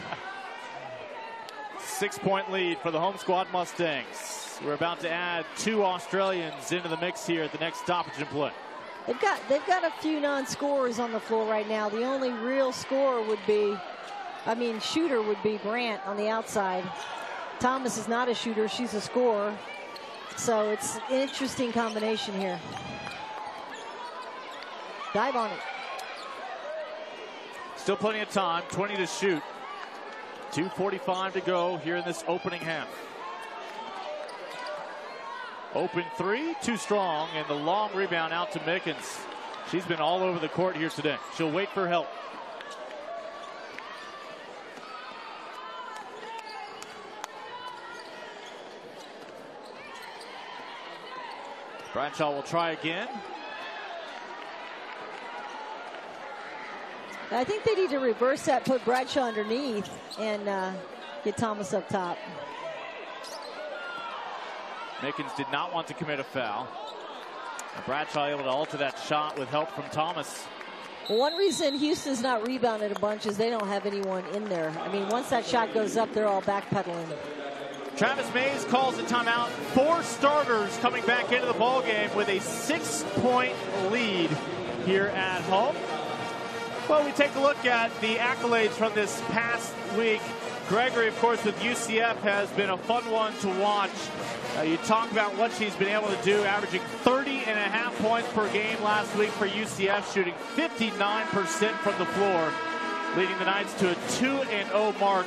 Six point lead for the home squad Mustangs. We're about to add two Australians into the mix here at the next stoppage in play. They've got they've got a few non-scorers on the floor right now. The only real scorer would be, I mean, shooter would be Grant on the outside. Thomas is not a shooter; she's a scorer. So it's an interesting combination here. Dive on it. Still plenty of time, 20 to shoot. 2.45 to go here in this opening half. Open three, too strong, and the long rebound out to Mickens. She's been all over the court here today. She'll wait for help. Bradshaw will try again. I think they need to reverse that, put Bradshaw underneath, and uh, get Thomas up top. Mickens did not want to commit a foul. And Bradshaw able to alter that shot with help from Thomas. One reason Houston's not rebounded a bunch is they don't have anyone in there. I mean, once that shot goes up, they're all backpedaling. Travis Mays calls a timeout. Four starters coming back into the ball game with a six-point lead here at home. Well, we take a look at the accolades from this past week. Gregory, of course, with UCF has been a fun one to watch. Uh, you talk about what she's been able to do, averaging 30 and a half points per game last week for UCF, shooting 59% from the floor, leading the Knights to a 2-0 mark,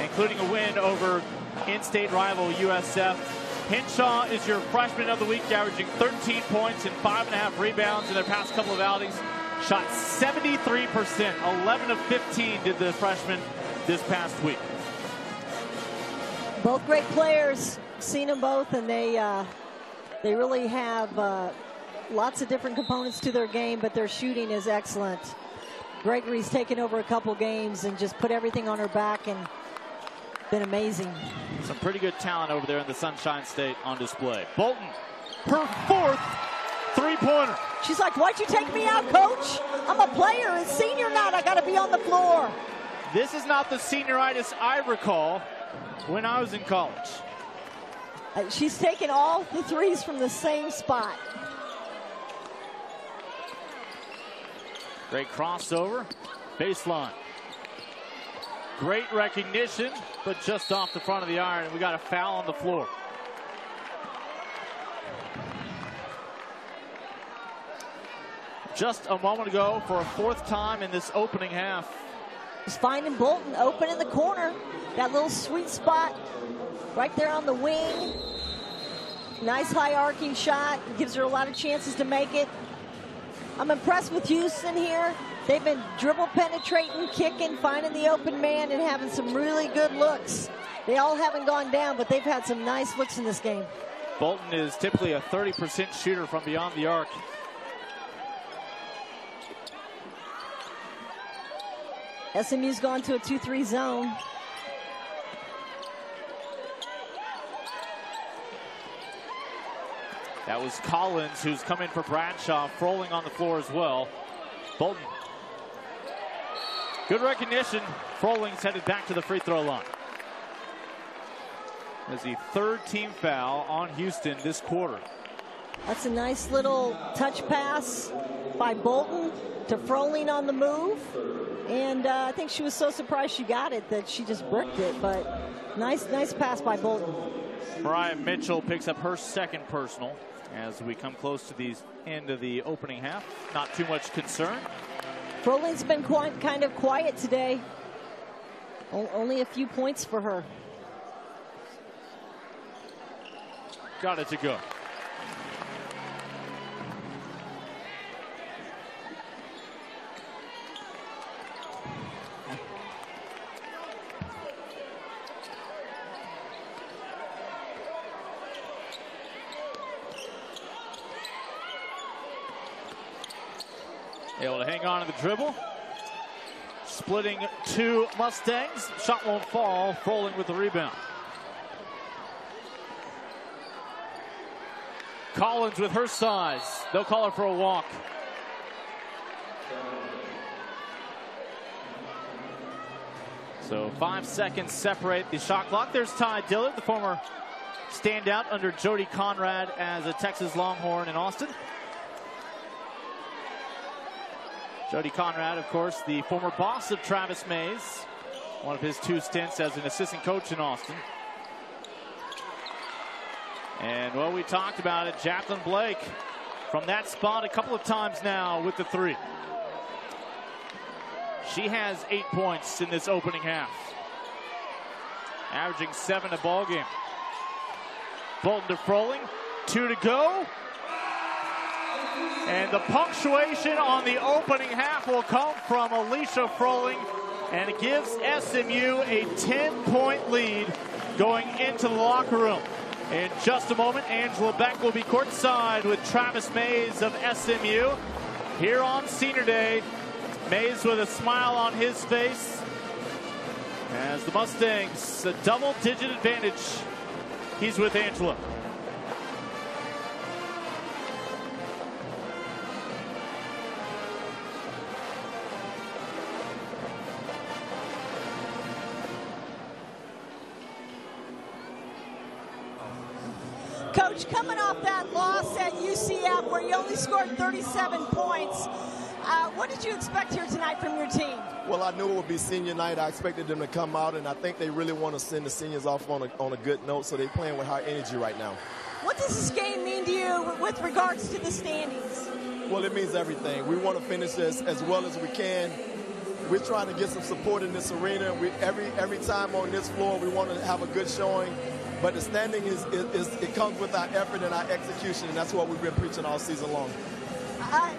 including a win over in-state rival USF. Hinshaw is your freshman of the week, averaging 13 points and five and a half rebounds in their past couple of outings. Shot 73%, 11 of 15 did the freshman this past week. Both great players. Seen them both, and they uh, they really have uh, lots of different components to their game, but their shooting is excellent. Gregory's taken over a couple games and just put everything on her back and been amazing. Some pretty good talent over there in the Sunshine State on display. Bolton, her fourth three-pointer. She's like, why'd you take me out, coach? I'm a player, a senior not. I got to be on the floor. This is not the senioritis I recall when I was in college. Uh, she's taken all the threes from the same spot. Great crossover, baseline. Great recognition, but just off the front of the iron. We got a foul on the floor. Just a moment ago for a fourth time in this opening half. Just finding Bolton open in the corner. That little sweet spot right there on the wing. Nice high arcing shot. Gives her a lot of chances to make it. I'm impressed with Houston here. They've been dribble penetrating, kicking, finding the open man, and having some really good looks. They all haven't gone down, but they've had some nice looks in this game. Bolton is typically a 30% shooter from beyond the arc. SMU's gone to a 2-3 zone. That was Collins who's come in for Bradshaw, Froling on the floor as well. Bolton. Good recognition. Froling's headed back to the free throw line. As the third team foul on Houston this quarter. That's a nice little touch pass by Bolton to Froling on the move. And uh, I think she was so surprised she got it that she just bricked it. But nice, nice pass by Bolton. Mariah Mitchell picks up her second personal as we come close to the end of the opening half. Not too much concern. Froling's been quite, kind of quiet today. O only a few points for her. Got it to go. Hang on to the dribble. Splitting two Mustangs. Shot won't fall. Froling with the rebound. Collins with her size. They'll call her for a walk. So five seconds separate the shot clock. There's Tai Dillard, the former standout under Jody Conradt as a Texas Longhorn in Austin. Jody Conradt, of course, the former boss of Travis Mays, one of his two stints as an assistant coach in Austin. And well, we talked about it. Jacqueline Blake from that spot a couple of times now with the three. She has eight points in this opening half. Averaging seven a ball game. Bolton to Froling. Two to go. And the punctuation on the opening half will come from Alicia Froling. And it gives SMU a 10-point lead going into the locker room. In just a moment, Angela Beck will be courtside with Travis Mays of SMU here on Senior Day. Mays with a smile on his face as the Mustangs a double-digit advantage. He's with Angela. Off that loss at UCF where you only scored 37 points, uh, what did you expect here tonight from your team? Well, I knew it would be senior night. I expected them to come out, and I think they really want to send the seniors off on a, on a good note, so they're playing with high energy right now. What does this game mean to you with regards to the standings? Well, it means everything. We want to finish as, as well as we can. We're trying to get some support in this arena. We, every every time on this floor, we want to have a good showing. But the standing is, is, is, it comes with our effort and our execution, and that's what we've been preaching all season long. Uh,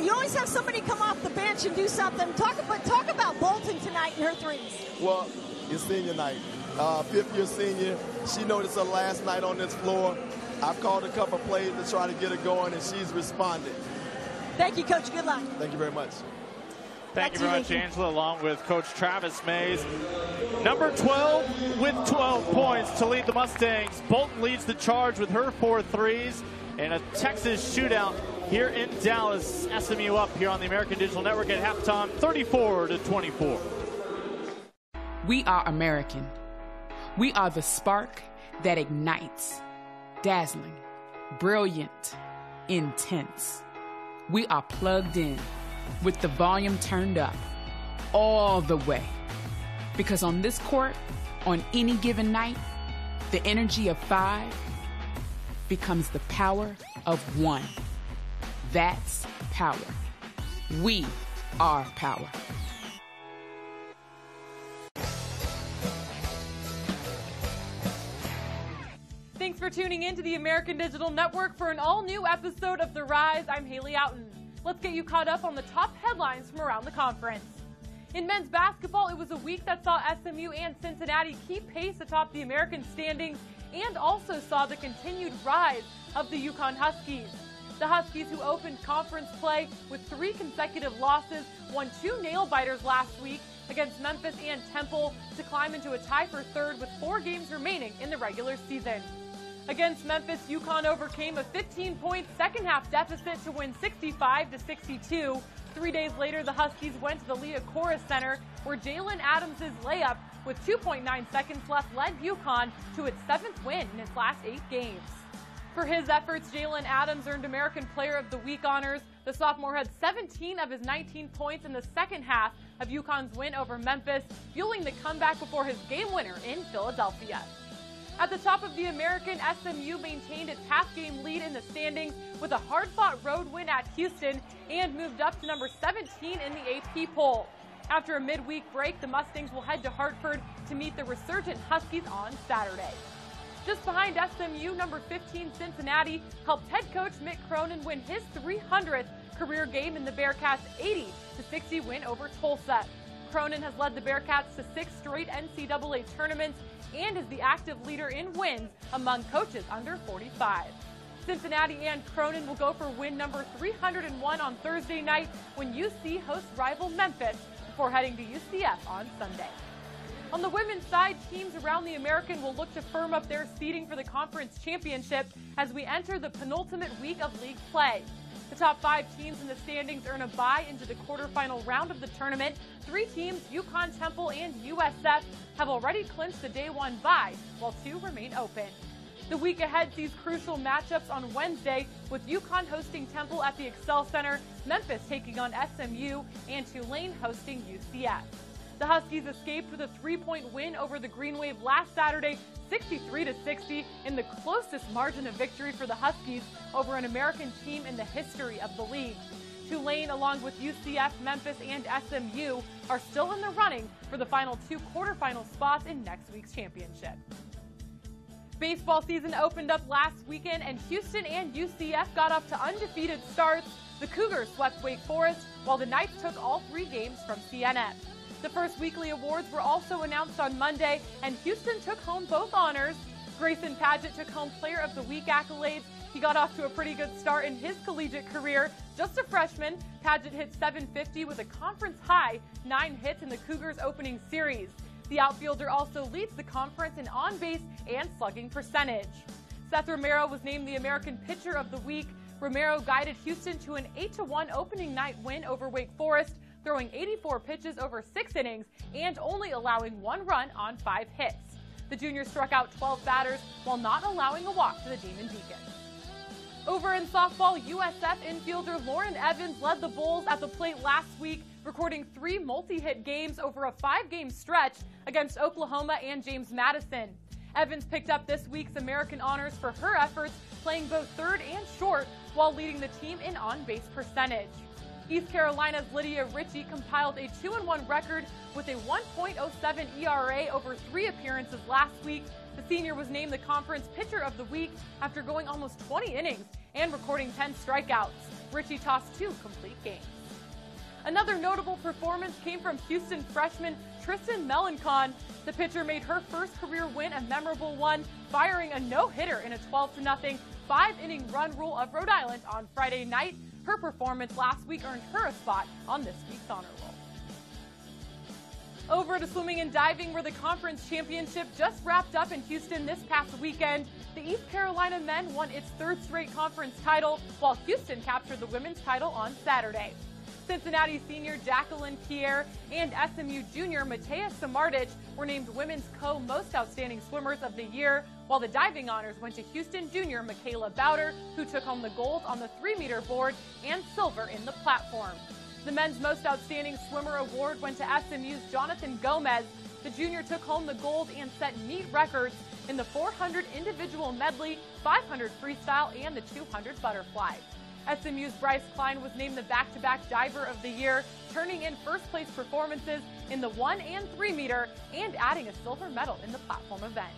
you always have somebody come off the bench and do something. Talk about talk about Bolton tonight and her threes. Well, it's senior night. Uh, fifth year senior. She knows it's her last night on this floor. I've called a couple plays to try to get her going, and she's responded. Thank you, Coach. Good luck. Thank you very much. Thank you very much, Angela, along with Coach Travis Mays. Number 12 with 12 points to lead the Mustangs. Bolton leads the charge with her four threes and a Texas shootout here in Dallas. SMU up here on the American Digital Network at halftime, 34 to 24. We are American. We are the spark that ignites, dazzling, brilliant, intense. We are plugged in with the volume turned up all the way. Because on this court, on any given night, the energy of five becomes the power of one. That's power. We are power. Thanks for tuning in to the American Digital Network for an all new episode of The Rise. I'm Haley Outen. Let's get you caught up on the top headlines from around the conference. In men's basketball, it was a week that saw SMU and Cincinnati keep pace atop the American standings and also saw the continued rise of the UConn Huskies. The Huskies, who opened conference play with three consecutive losses, won two nail biters last week against Memphis and Temple to climb into a tie for third with four games remaining in the regular season. Against Memphis, UConn overcame a 15-point second-half deficit to win 65 to 62. Three days later, the Huskies went to the Liacouras Center, where Jalen Adams' layup with 2.9 seconds left led UConn to its seventh win in its last eight games. For his efforts, Jalen Adams earned American Player of the Week honors. The sophomore had 17 of his 19 points in the second half of UConn's win over Memphis, fueling the comeback before his game winner in Philadelphia. At the top of the American, SMU maintained its half-game lead in the standings with a hard-fought road win at Houston and moved up to number 17 in the AP poll. After a midweek break, the Mustangs will head to Hartford to meet the resurgent Huskies on Saturday. Just behind SMU, number 15 Cincinnati helped head coach Mick Cronin win his 300th career game in the Bearcats' 80 60 win over Tulsa. Cronin has led the Bearcats to six straight NCAA tournaments and is the active leader in wins among coaches under 45. Cincinnati and Cronin will go for win number 301 on Thursday night when UC hosts rival Memphis before heading to UCF on Sunday. On the women's side, teams around the American will look to firm up their seeding for the conference championship as we enter the penultimate week of league play. The top five teams in the standings earn a bye into the quarterfinal round of the tournament. Three teams, UConn, Temple, and USF, have already clinched the day one bye, while two remain open. The week ahead sees crucial matchups on Wednesday with UConn hosting Temple at the XL Center, Memphis taking on SMU, and Tulane hosting UCF. The Huskies escaped with a three-point win over the Green Wave last Saturday, 63 to 60, in the closest margin of victory for the Huskies over an American team in the history of the league. Tulane, along with UCF, Memphis, and SMU, are still in the running for the final two quarterfinal spots in next week's championship. Baseball season opened up last weekend, and Houston and UCF got off to undefeated starts. The Cougars swept Wake Forest, while the Knights took all three games from CNF. The first weekly awards were also announced on Monday, and Houston took home both honors. Grayson Padgett took home Player of the Week accolades. He got off to a pretty good start in his collegiate career. Just a freshman, Padgett hit 750 with a conference high nine hits in the Cougars' opening series. The outfielder also leads the conference in on base and slugging percentage. Seth Romero was named the American Pitcher of the Week. Romero guided Houston to an 8 1 opening night win over Wake Forest, throwing 84 pitches over six innings and only allowing one run on five hits. The junior struck out 12 batters while not allowing a walk to the Demon Deacons. Over in softball, USF infielder Lauren Evans led the Bulls at the plate last week, recording three multi hit games over a five game stretch against Oklahoma and James Madison. Evans picked up this week's American honors for her efforts, playing both third and short while leading the team in on base percentage. East Carolina's Lydia Ritchie compiled a 2 1 record with a 1.07 ERA over three appearances last week. The senior was named the conference pitcher of the week after going almost 20 innings and recording 10 strikeouts. Ritchie tossed two complete games. Another notable performance came from Houston freshman Tristan Melancon. The pitcher made her first career win a memorable one, firing a no-hitter in a 12 0 five-inning run rule of Rhode Island on Friday night. Her performance last week earned her a spot on this week's honor roll. Over to swimming and diving, where the conference championship just wrapped up in Houston this past weekend. The East Carolina men won its third straight conference title, while Houston captured the women's title on Saturday. Cincinnati senior Jacqueline Pierre and SMU junior Matea Samardich were named Women's Co. Most Outstanding Swimmers of the Year, while the diving honors went to Houston junior Michaela Bowder, who took home the gold on the three meter board and silver in the platform. The men's Most Outstanding Swimmer award went to SMU's Jonathan Gomez. The junior took home the gold and set meet records in the 400 individual medley, 500 freestyle, and the 200 butterfly. SMU's Bryce Klein was named the back-to-back diver of the year, turning in first place performances in the one and three meter and adding a silver medal in the platform event.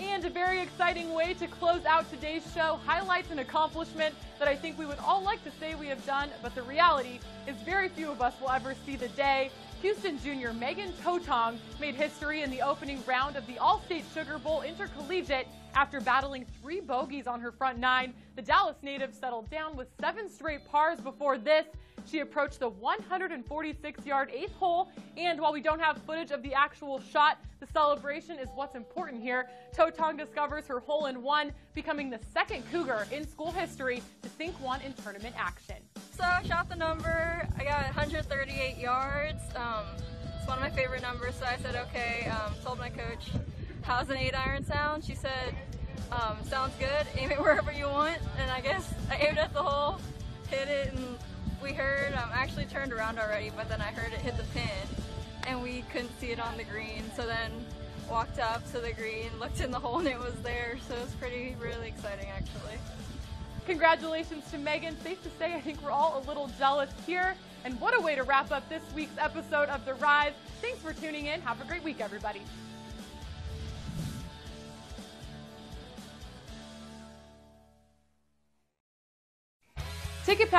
And a very exciting way to close out today's show highlights an accomplishment that I think we would all like to say we have done, but the reality is very few of us will ever see the day. Houston junior Megan Totong made history in the opening round of the Allstate Sugar Bowl Intercollegiate after battling three bogeys on her front nine. The Dallas native settled down with seven straight pars before this. She approached the 146 yard eighth hole, and while we don't have footage of the actual shot, the celebration is what's important here. Totong discovers her hole in one, becoming the second Cougar in school history to sink one in tournament action. So I shot the number, I got 138 yards. Um, it's one of my favorite numbers, so I said, okay, um, told my coach, how's an eight iron sound? She said, um, sounds good, aim it wherever you want. And I guess I aimed at the hole, hit it, and we heard, um, actually turned around already, but then I heard it hit the pin and we couldn't see it on the green. So then walked up to the green, looked in the hole and it was there. So it was pretty, really exciting actually. Congratulations to Megan. Safe to say, I think we're all a little jealous here. And what a way to wrap up this week's episode of The Rise. Thanks for tuning in. Have a great week, everybody.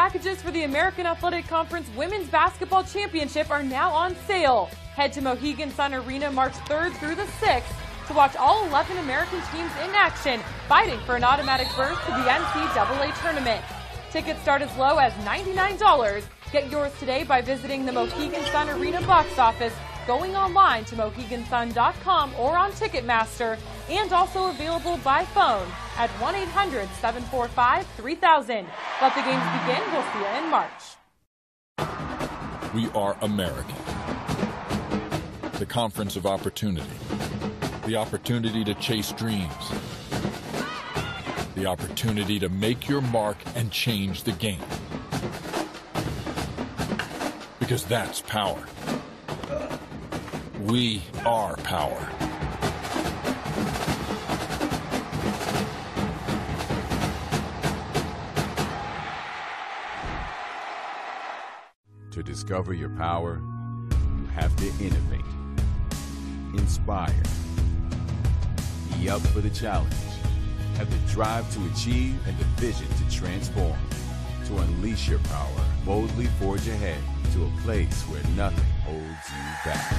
Packages for the American Athletic Conference Women's Basketball Championship are now on sale. Head to Mohegan Sun Arena March 3rd through the 6th to watch all 11 American teams in action, fighting for an automatic berth to the NCAA tournament. Tickets start as low as $99. Get yours today by visiting the Mohegan Sun Arena box office, going online to mohegansun.com or on Ticketmaster, and also available by phone at 1 800 745 3000. Let the games begin. We'll see you in March. We are American. The conference of opportunity. The opportunity to chase dreams. The opportunity to make your mark and change the game. Because that's power. We are power. Discover your power, you have to innovate, inspire, be up for the challenge, have the drive to achieve and the vision to transform. To unleash your power, boldly forge ahead to a place where nothing holds you back.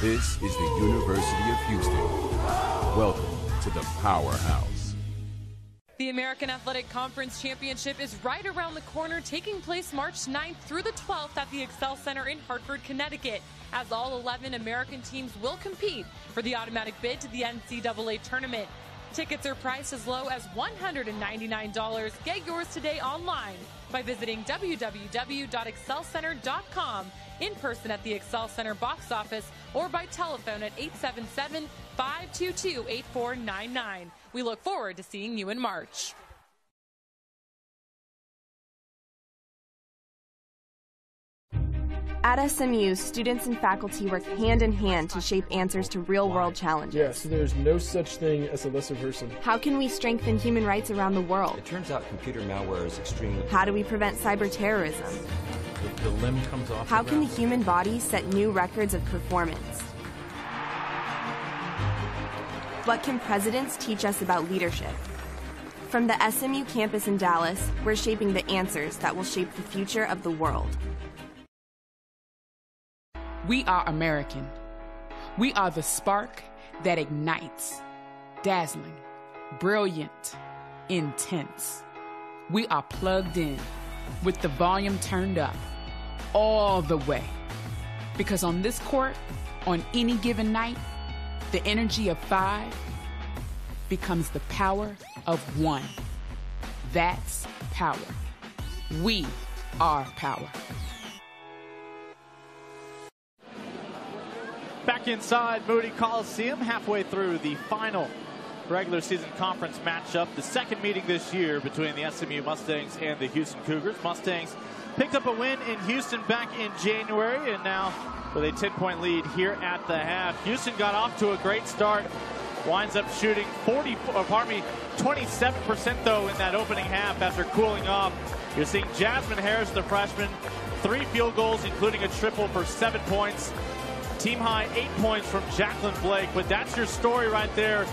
This is the University of Houston. Welcome to the Powerhouse. The American Athletic Conference Championship is right around the corner, taking place March 9th through the 12th at the XL Center in Hartford, Connecticut, as all 11 American teams will compete for the automatic bid to the NCAA tournament. Tickets are priced as low as $199. Get yours today online by visiting www.xlcenter.com, in person at the XL Center box office, or by telephone at 877 522 8499. We look forward to seeing you in March. At SMU, students and faculty work hand in hand to shape answers to real world challenges. Yes, there's no such thing as a lesser person. How can we strengthen human rights around the world? It turns out computer malware is extremely. How do we prevent cyber terrorism? The, the limb comes off. How the can the human body set new records of performance? What can presidents teach us about leadership? From the SMU campus in Dallas, we're shaping the answers that will shape the future of the world. We are American. We are the spark that ignites, dazzling, brilliant, intense. We are plugged in with the volume turned up all the way. Because on this court, on any given night, the energy of five becomes the power of one. That's power. We are power. Back inside Moody Coliseum, halfway through the final regular season conference matchup, the second meeting this year between the SMU Mustangs and the Houston Cougars. Mustangs picked up a win in Houston back in January, and now with a 10-point lead here at the half. Houston got off to a great start, winds up shooting 40, or pardon me, 27% though in that opening half after cooling off. You're seeing Jasmine Harris, the freshman, three field goals, including a triple for seven points. Team high eight points from Jacqueline Blake, but that's your story right there.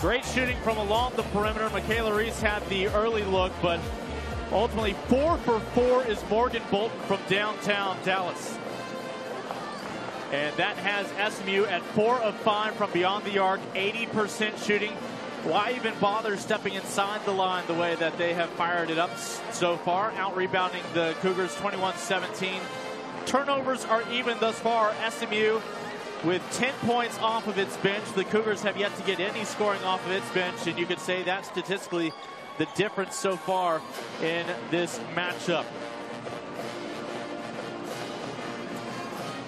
Great shooting from along the perimeter. Michaela Reese had the early look, but ultimately four for four is Morgan Bolton from downtown Dallas. And that has SMU at four of five from beyond the arc, 80% shooting. Why even bother stepping inside the line the way that they have fired it up so far, out rebounding the Cougars 21 17. Turnovers are even thus far. SMU with 10 points off of its bench. The Cougars have yet to get any scoring off of its bench, and you could say that statistically the difference so far in this matchup.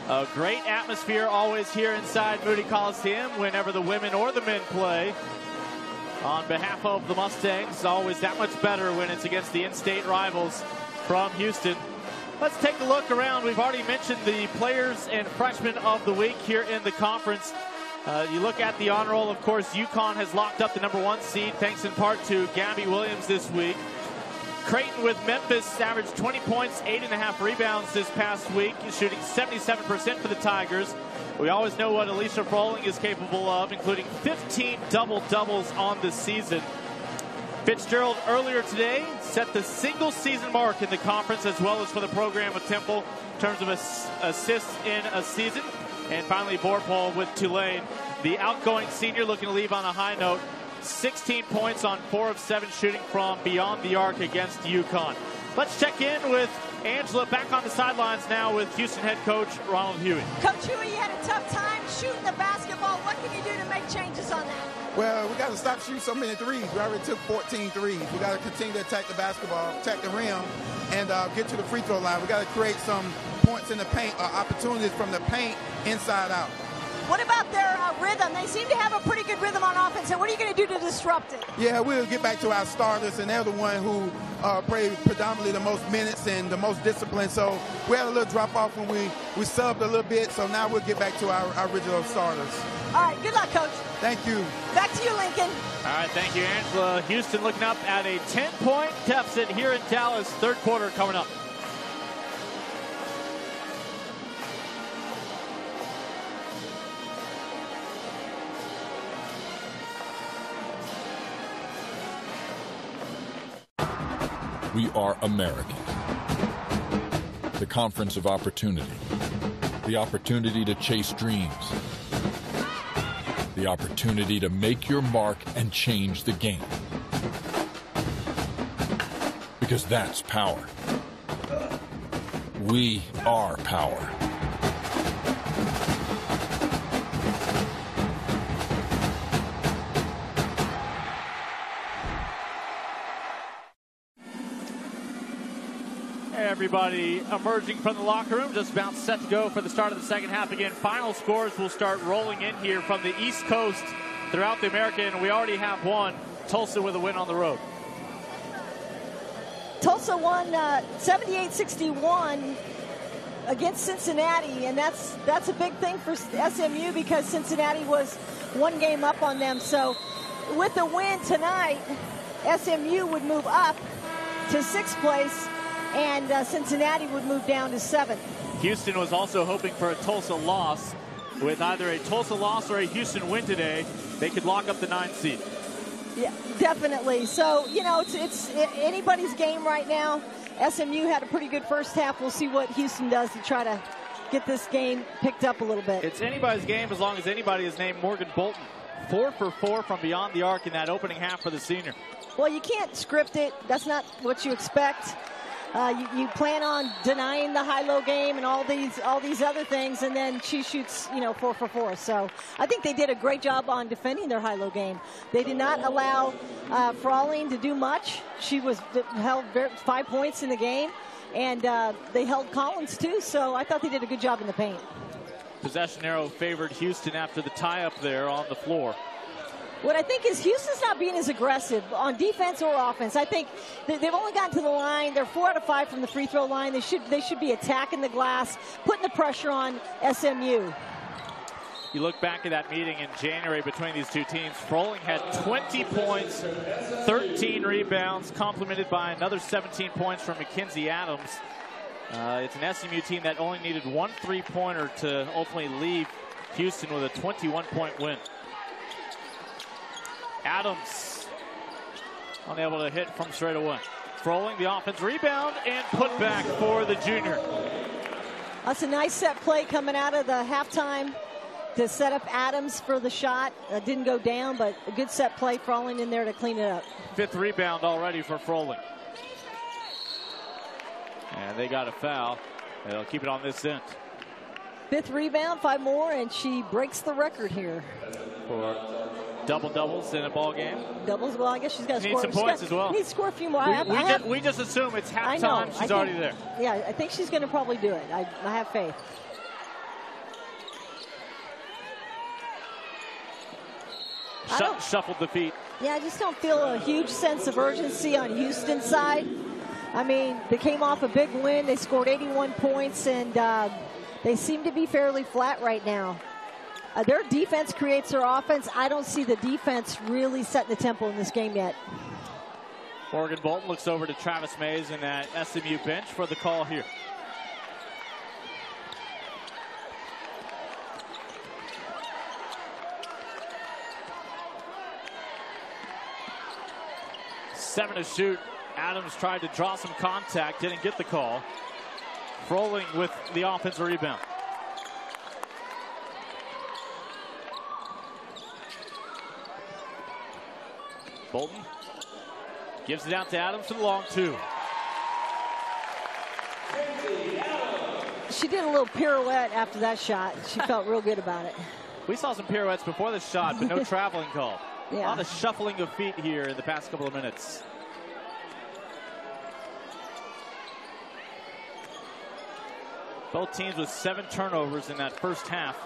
A great atmosphere always here inside Moody Coliseum whenever the women or the men play. On behalf of the Mustangs, always that much better when it's against the in-state rivals from Houston. Let's take a look around. We've already mentioned the players and freshmen of the week here in the conference. Uh, you look at the honor roll, of course, UConn has locked up the number one seed thanks in part to Gabby Williams this week. Creighton with Memphis averaged 20 points, eight and a half rebounds this past week, shooting 77% for the Tigers. We always know what Alicia Froling is capable of, including 15 double doubles on the season. Fitzgerald earlier today set the single season mark in the conference as well as for the program with Temple in terms of assists in a season. And finally, Vorpahl with Tulane. The outgoing senior looking to leave on a high note. 16 points on four of seven shooting from beyond the arc against UConn. Let's check in with Angela back on the sidelines now with Houston head coach Ronald Hughey. Coach Hughey, you had a tough time shooting the basketball. What can you do to make changes on that? Well, we got to stop shooting so many threes. We already took 14 threes. We got to continue to attack the basketball, attack the rim, and uh, get to the free throw line. We got to create some points in the paint, uh, opportunities from the paint inside out. What about their uh, rhythm? They seem to have a pretty good rhythm on offense. And what are you going to do to disrupt it? Yeah, we'll get back to our starters, and they're the one who uh, play predominantly the most minutes and the most discipline. So we had a little drop off when we, we subbed a little bit. So now we'll get back to our, our original starters. All right, good luck, coach. Thank you. Back to you, Lincoln. All right, thank you, Angela. Houston looking up at a 10 point deficit here in Dallas. Third quarter coming up. We are American. The conference of opportunity. The opportunity to chase dreams. The opportunity to make your mark and change the game. Because that's power. We are power. Everybody emerging from the locker room, just about set to go for the start of the second half. Again, final scores will start rolling in here from the East Coast throughout the American. We already have one. Tulsa with a win on the road. Tulsa won uh, 78-61 against Cincinnati, and that's that's a big thing for SMU because Cincinnati was one game up on them. So with the win tonight, SMU would move up to sixth place and uh, Cincinnati would move down to seventh. Houston was also hoping for a Tulsa loss. With either a Tulsa loss or a Houston win today, they could lock up the ninth seed. Yeah, definitely. So, you know, it's, it's anybody's game right now. SMU had a pretty good first half. We'll see what Houston does to try to get this game picked up a little bit. It's anybody's game as long as anybody is named Morgan Bolton. Four for four from beyond the arc in that opening half for the senior. Well, you can't script it. That's not what you expect. Uh, you, you, plan on denying the high-low game and all these all these other things, and then she shoots, you know, four for four. So I think they did a great job on defending their high-low game. They did not allow uh, Froling to do much. She was held five points in the game, and uh, they held Collins too. So I thought they did a good job in the paint. Possession arrow favored Houston after the tie-up there on the floor. What I think is Houston's not being as aggressive on defense or offense. I think they've only gotten to the line. They're four out of five from the free throw line. They should they should be attacking the glass, putting the pressure on SMU. You look back at that meeting in January between these two teams. Froling had 20 points, 13 rebounds, complemented by another 17 points from Mackenzie Adams. Uh, it's an SMU team that only needed one three-pointer to ultimately leave Houston with a 21-point win. Adams unable to hit from straight away. Froling the offense rebound and put back for the junior. That's a nice set play coming out of the halftime to set up Adams for the shot. Uh, didn't go down, but a good set play. Froling in there to clean it up. Fifth rebound already for Froling. And they got a foul. They'll keep it on this end. Fifth rebound, five more, and she breaks the record here. For double doubles in a ball game. Doubles. Well, I guess she's got to score some points got, as well. Needs to score a few more. We, have, we, have, just, we, just, assume it's halftime. She's think, already there. Yeah, I think she's going to probably do it. I, I have faith. Sh- shuffled the feet. Yeah, I just don't feel a huge sense of urgency on Houston's side. I mean, they came off a big win. They scored 81 points, and uh, they seem to be fairly flat right now. Uh, their defense creates their offense. I don't see the defense really setting the tempo in this game yet. Morgan Bolton looks over to Travis Mays and that SMU bench for the call here. Seven to shoot. Adams tried to draw some contact, didn't get the call. Froling with the offensive rebound. Bolton gives it out to Adams for the long two. She did a little pirouette after that shot. She felt real good about it. We saw some pirouettes before the shot, but no traveling call. Yeah. A lot of shuffling of feet here in the past couple of minutes. Both teams with seven turnovers in that first half.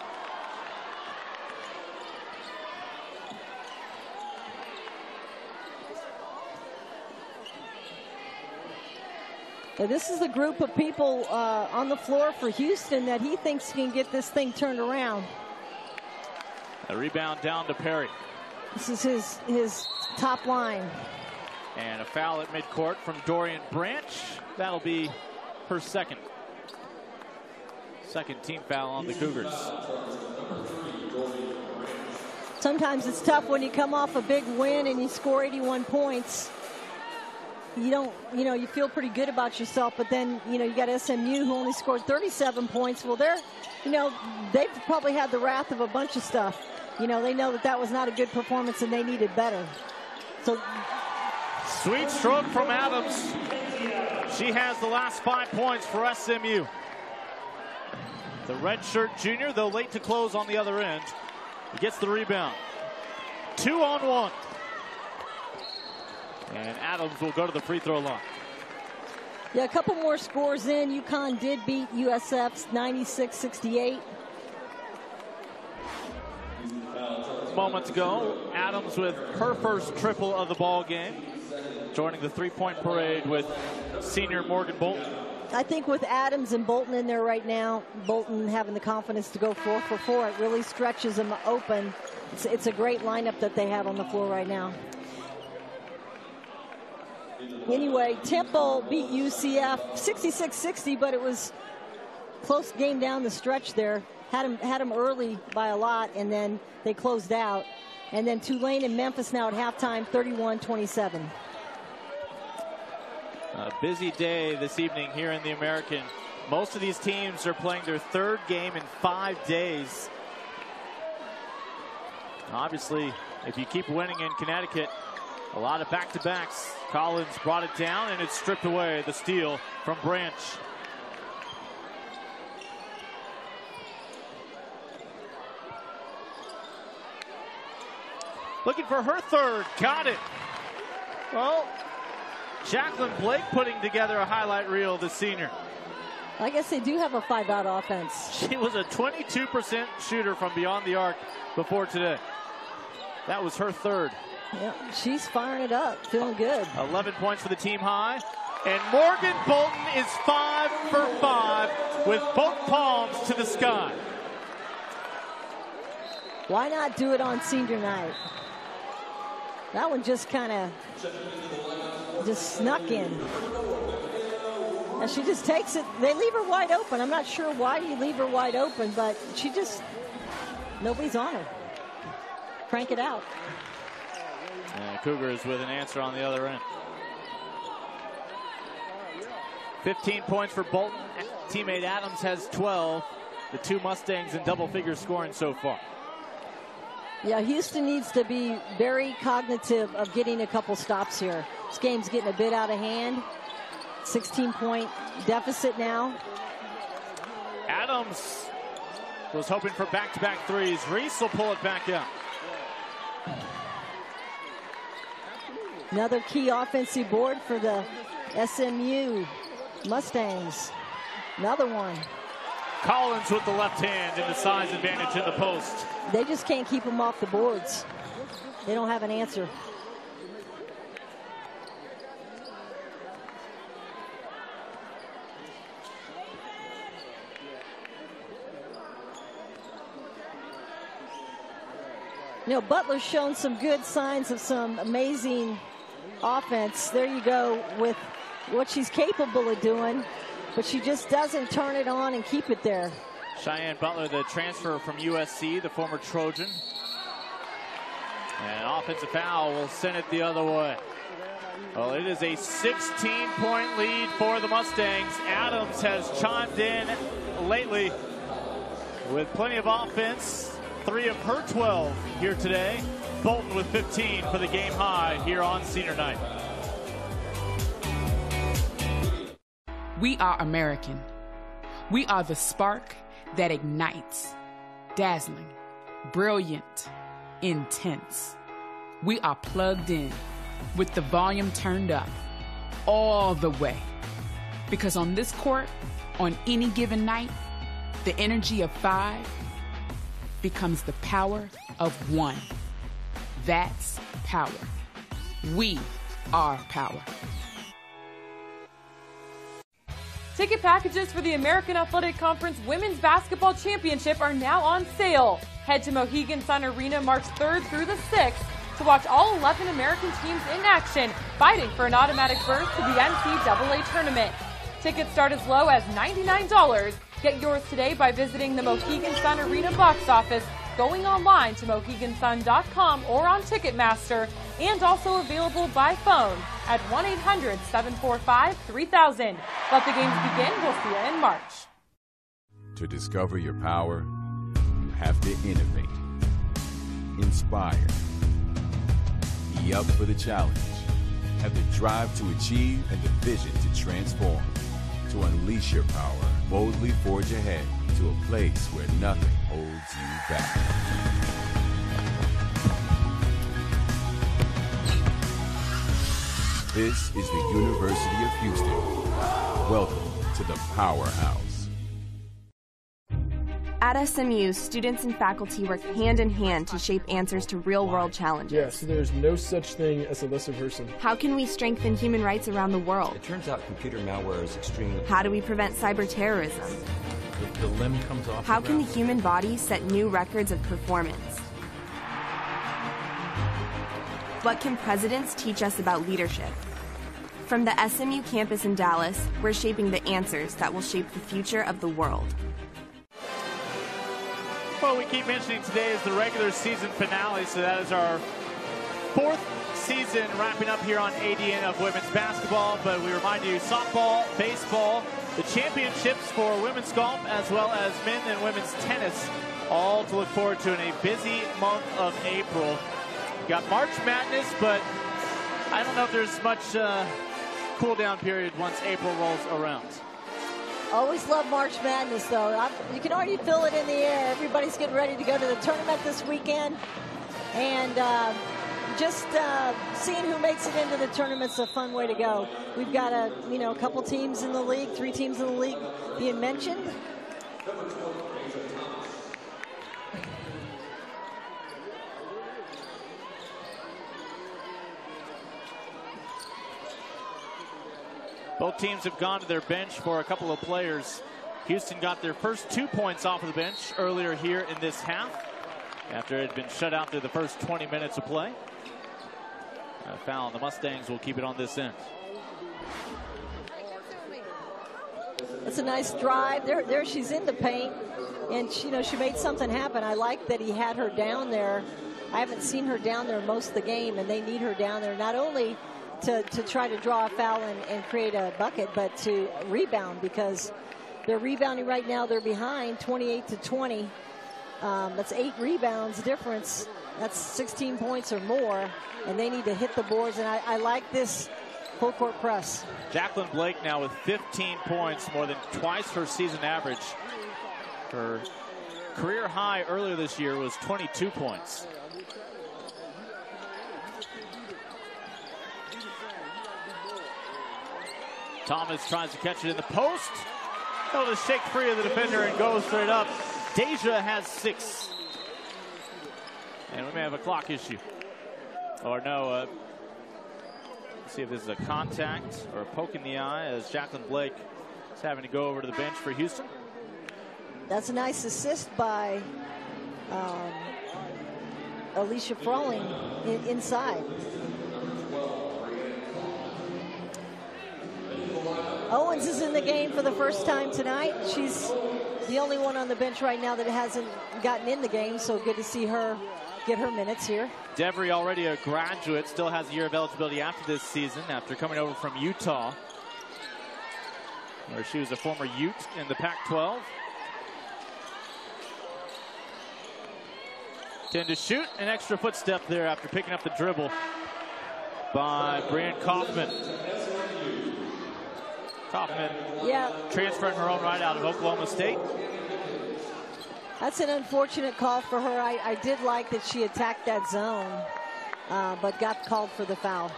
This is the group of people uh, on the floor for Houston that he thinks can get this thing turned around. A rebound down to Perry. This is his his top line. And a foul at midcourt from Dorian Branch. That'll be her second. Second team foul on the Cougars. Sometimes it's tough when you come off a big win and you score 81 points. You don't, you know, you feel pretty good about yourself, but then, you know, you got SMU who only scored 37 points. Well, they're, you know, they've probably had the wrath of a bunch of stuff. You know, they know that that was not a good performance and they needed better. So, sweet stroke from Adams. She has the last five points for SMU. The redshirt junior, though late to close on the other end, gets the rebound. Two on one. And Adams will go to the free throw line. Yeah, a couple more scores in. UConn did beat USF's 96 68. Moments ago, Adams with her first triple of the ball game, joining the three point parade with senior Morgan Bolton. I think with Adams and Bolton in there right now, Bolton having the confidence to go four for four, it really stretches them open. It's, it's a great lineup that they have on the floor right now. Anyway, Temple beat UCF 66-60, but it was close game down the stretch there. Had them, had them early by a lot, and then they closed out. And then Tulane and Memphis now at halftime, 31-27. A busy day this evening here in the American. Most of these teams are playing their third game in five days. Obviously, if you keep winning in Connecticut, a lot of back-to-backs. Collins brought it down, and it's stripped away. The steal from Branch. Looking for her third. Got it. Well, Jacqueline Blake putting together a highlight reel, the senior. I guess they do have a five-out offense. She was a 22% shooter from beyond the arc before today. That was her third. Yeah, she's firing it up, feeling good. 11 points for the team high. And Morgan Bolton is five for five with both palms to the sky. Why not do it on senior night? That one just kind of just snuck in. And she just takes it. They leave her wide open. I'm not sure why you leave her wide open, but she just, nobody's on her. Crank it out. And Cougars with an answer on the other end. 15 points for Bolton. Teammate Adams has 12. The two Mustangs in double figure scoring so far. Yeah, Houston needs to be very cognitive of getting a couple stops here. This game's getting a bit out of hand. 16 point deficit now. Adams was hoping for back to back threes. Reese will pull it back out. Another key offensive board for the SMU Mustangs. Another one. Collins with the left hand and the size advantage in the post. They just can't keep them off the boards. They don't have an answer. You know, Butler's shown some good signs of some amazing offense. There you go with what she's capable of doing, but she just doesn't turn it on and keep it there. Cheyenne Butler, the transfer from USC, the former Trojan. And offensive foul will send it the other way. Well, it is a 16 point lead for the Mustangs. Adams has chimed in lately with plenty of offense. Three of her 12 here today. Bolton with 15 for the game high here on senior night. We are American. We are the spark that ignites, dazzling, brilliant, intense. We are plugged in with the volume turned up all the way. Because on this court, on any given night, the energy of five becomes the power of one. That's power. We are power. Ticket packages for the American Athletic Conference Women's Basketball Championship are now on sale. Head to Mohegan Sun Arena March 3rd through the 6th to watch all 11 American teams in action, fighting for an automatic berth to the NCAA tournament. Tickets start as low as $99. Get yours today by visiting the Mohegan Sun Arena box office, going online to mohegansun.com or on Ticketmaster, and also available by phone at 1 800 745 3000. Let the games begin. We'll see you in March. To discover your power, you have to innovate, inspire, be up for the challenge, have the drive to achieve, and the vision to transform. To unleash your power, boldly forge ahead to a place where nothing holds you back. This is the University of Houston. Welcome to the Powerhouse. At SMU, students and faculty work hand in hand to shape answers to real world challenges. Yes, there's no such thing as a lesser person. How can we strengthen human rights around the world? It turns out computer malware is extremely. How do we prevent cyber terrorism? The, the limb comes off. How the can the human body set new records of performance? What can presidents teach us about leadership? From the SMU campus in Dallas, we're shaping the answers that will shape the future of the world. Well, we keep mentioning today is the regular season finale, so that is our fourth season wrapping up here on ADN of women's basketball. But we remind you, softball, baseball, the championships for women's golf, as well as men and women's tennis, all to look forward to in a busy month of April. Got March Madness, but I don't know if there's much uh, cool down period once April rolls around. Always love March Madness, though. I'm, you can already feel it in the air. Everybody's getting ready to go to the tournament this weekend, and uh, just uh, seeing who makes it into the tournament's a fun way to go. We've got a you know a couple teams in the league, three teams in the league being mentioned. Both teams have gone to their bench for a couple of players. Houston got their first two points off of the bench earlier here in this half after it had been shut out through the first 20 minutes of play. A foul, and the Mustangs will keep it on this end. That's a nice drive. There, there she's in the paint, and she, you know she made something happen. I like that he had her down there. I haven't seen her down there most of the game, and they need her down there not only to, to try to draw a foul and, and create a bucket, but to rebound because they're rebounding right now. They're behind 28 to 20. Um, that's eight rebounds difference. That's 16 points or more, and they need to hit the boards. And I, I like this full court press. Jacqueline Blake now with 15 points, more than twice her season average. Her career high earlier this year was 22 points. Thomas tries to catch it in the post. Able to shake free of the defender and go straight up. Deja has six. And we may have a clock issue. Or no, uh, see if this is a contact or a poke in the eye as Jacqueline Blake is having to go over to the bench for Houston. That's a nice assist by um, Alicia Froling in, inside. Owens is in the game for the first time tonight. She's the only one on the bench right now that hasn't gotten in the game, so good to see her get her minutes here. Devery, already a graduate, still has a year of eligibility after this season after coming over from Utah, where she was a former Ute in the Pac 12. 10 to shoot, an extra footstep there after picking up the dribble by Brian Kaufman. Kaufman yeah. transferring her own right out of Oklahoma State. That's an unfortunate call for her. I, I did like that she attacked that zone, uh, but got called for the foul.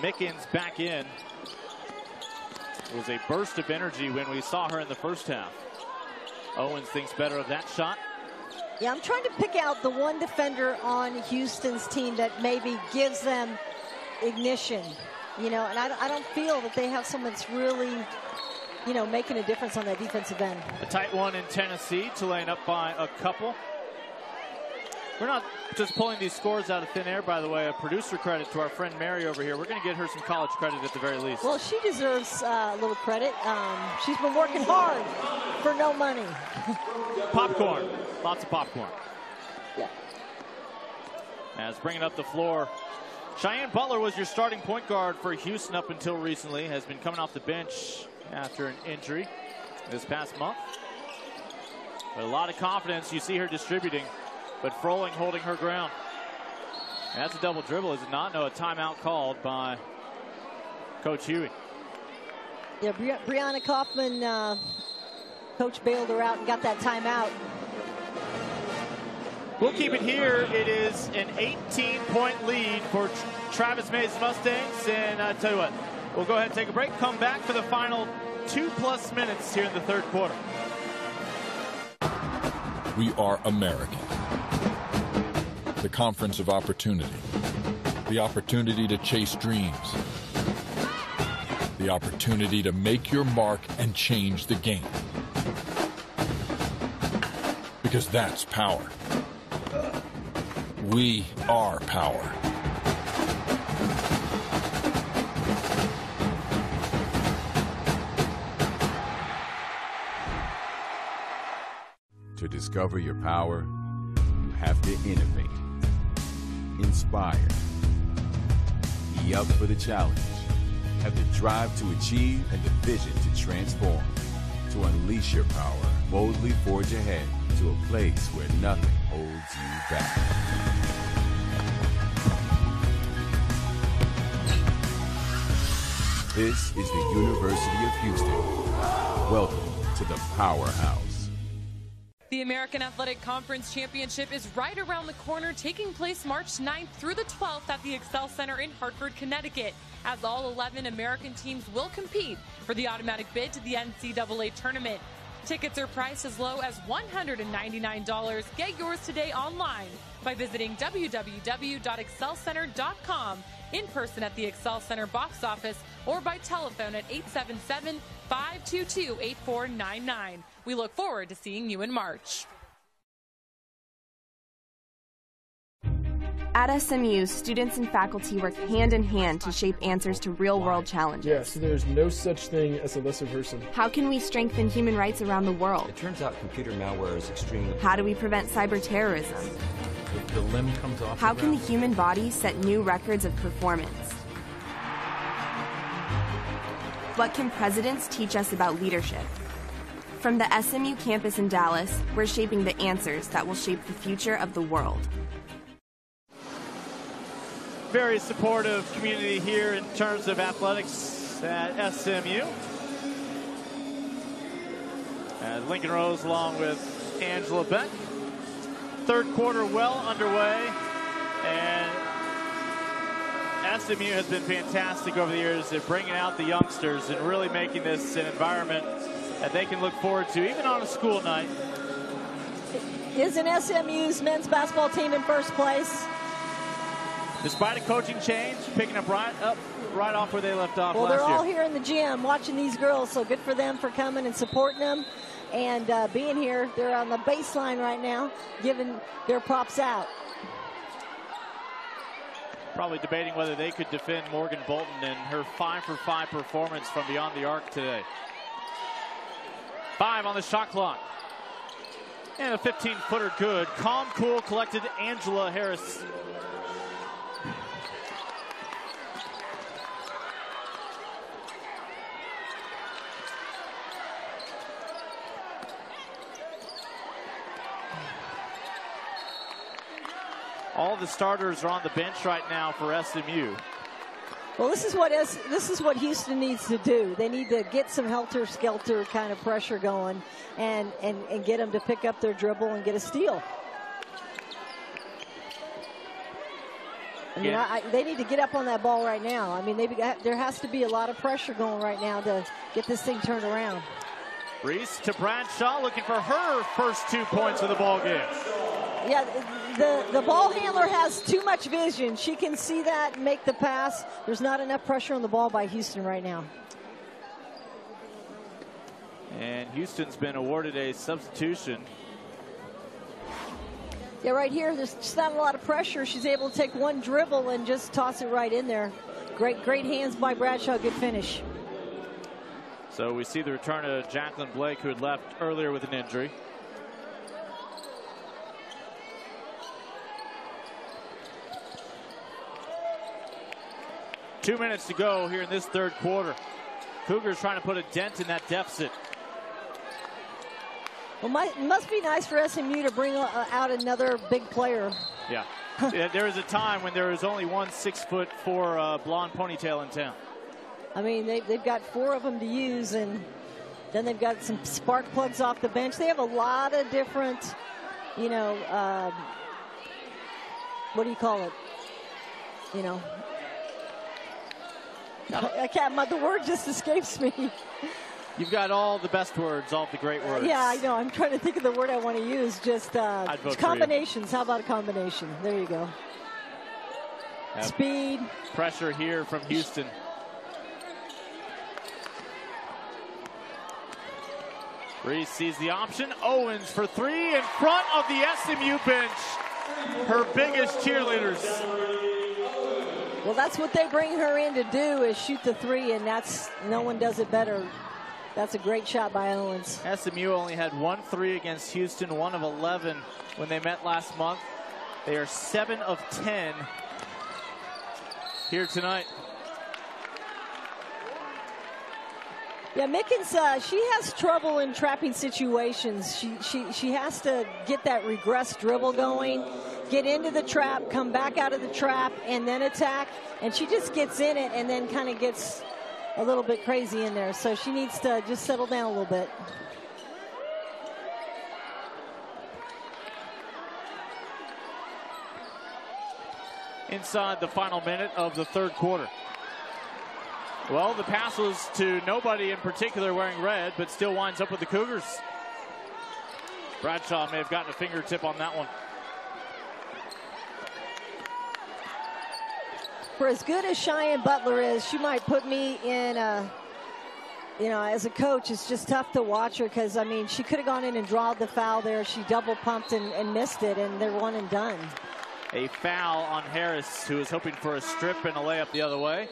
Mickens back in. It was a burst of energy when we saw her in the first half. Owens thinks better of that shot. Yeah, I'm trying to pick out the one defender on Houston's team that maybe gives them ignition, you know, and I, I don't feel that they have someone that's really you know, making a difference on that defensive end. A tight one in Tennessee, Tulane up by a couple. We're not just pulling these scores out of thin air, by the way. A producer credit to our friend Mary over here. We're going to get her some college credit at the very least. Well, she deserves uh, a little credit. Um, she's been working hard for no money. popcorn. Lots of popcorn. Yeah. As bringing up the floor, Cheyenne Butler was your starting point guard for Houston up until recently. Has been coming off the bench after an injury this past month. But a lot of confidence. You see her distributing, but Froling holding her ground. That's a double dribble, is it not? No, a timeout called by Coach Hughey. Yeah, Bri Brianna Kaufman, uh, coach bailed her out and got that timeout. We'll keep it here. It is an 18-point lead for Travis Mays Mustangs. And I tell you what, We'll go ahead and take a break. Come back for the final two plus minutes here in the third quarter. We are American. The conference of opportunity. The opportunity to chase dreams. The opportunity to make your mark and change the game. Because that's power. We are power. To discover your power, you have to innovate, inspire, be up for the challenge, have the drive to achieve and the vision to transform. To unleash your power, boldly forge ahead to a place where nothing holds you back. This is the University of Houston. Welcome to the Powerhouse. The American Athletic Conference Championship is right around the corner, taking place March 9th through the 12th at the XL Center in Hartford, Connecticut, as all 11 American teams will compete for the automatic bid to the NCAA tournament. Tickets are priced as low as $199. Get yours today online by visiting www.xlcenter.com, in person at the XL Center box office, or by telephone at 877 522 8499. We look forward to seeing you in March. At SMU, students and faculty work hand in hand to shape answers to real world challenges. Yes, there's no such thing as a lesser person. How can we strengthen human rights around the world? It turns out computer malware is extremely. How do we prevent cyber terrorism? The, the limb comes off. How can the human body set new records of performance? What can presidents teach us about leadership? From the SMU campus in Dallas, we're shaping the answers that will shape the future of the world. Very supportive community here in terms of athletics at SMU. As Lincoln Rose along with Angela Beck. Third quarter well underway. And SMU has been fantastic over the years at bringing out the youngsters and really making this an environment that they can look forward to, even on a school night. Isn't SMU's men's basketball team in first place? Despite a coaching change, picking up right up right off where they left off well, they're all year. here in the gym watching these girls, so good for them for coming and supporting them and uh, being here. They're on the baseline right now, giving their props out. Probably debating whether they could defend Morgan Bolton and her five for five performance from beyond the arc today. Five on the shot clock. And a 15 footer good. Calm, cool, collected Angela Harris. All the starters are on the bench right now for SMU. Well, this is what this is what Houston needs to do. They need to get some helter skelter kind of pressure going, and and and get them to pick up their dribble and get a steal. I mean, I, they need to get up on that ball right now. I mean, they, there has to be a lot of pressure going right now to get this thing turned around. Reese to Bradshaw looking for her first two points of the ball game. Yeah, the, the ball handler has too much vision. She can see that and make the pass. There's not enough pressure on the ball by Houston right now. And Houston's been awarded a substitution. Yeah, right here, there's just not a lot of pressure. She's able to take one dribble and just toss it right in there. Great, great hands by Bradshaw. Good finish. So we see the return of Jacqueline Blake, who had left earlier with an injury. Two minutes to go here in this third quarter. Cougars trying to put a dent in that deficit. Well, it must be nice for SMU to bring uh, out another big player. Yeah. there was a time when there was only one six foot four uh, blonde ponytail in town. I mean, they, they've got four of them to use, and then they've got some spark plugs off the bench. They have a lot of different, you know, um, what do you call it? You know, I can't. The word just escapes me. You've got all the best words, all the great words. Yeah, I know. I'm trying to think of the word I want to use. Just uh, combinations. How about a combination? There you go. Have Speed. Pressure here from Houston. Reese sees the option. Owens for three in front of the SMU bench. Her biggest cheerleaders. Well, that's what they bring her in to do is shoot the three, and that's no one does it better. That's a great shot by Owens. SMU only had one three against Houston, one of 11 when they met last month. They are seven of 10 here tonight. Yeah, Mickens, uh, she has trouble in trapping situations. She, she, she has to get that regress dribble going get into the trap, come back out of the trap, and then attack. And she just gets in it and then kind of gets a little bit crazy in there. So she needs to just settle down a little bit. Inside the final minute of the third quarter. Well, the pass was to nobody in particular wearing red, but still winds up with the Cougars. Bradshaw may have gotten a fingertip on that one. For as good as Cheyenne Butler is, she might put me in a, you know, as a coach, it's just tough to watch her because, I mean, she could have gone in and drawed the foul there. She double pumped and, and missed it, and they're one and done. A foul on Harris, who is hoping for a strip and a layup the other way.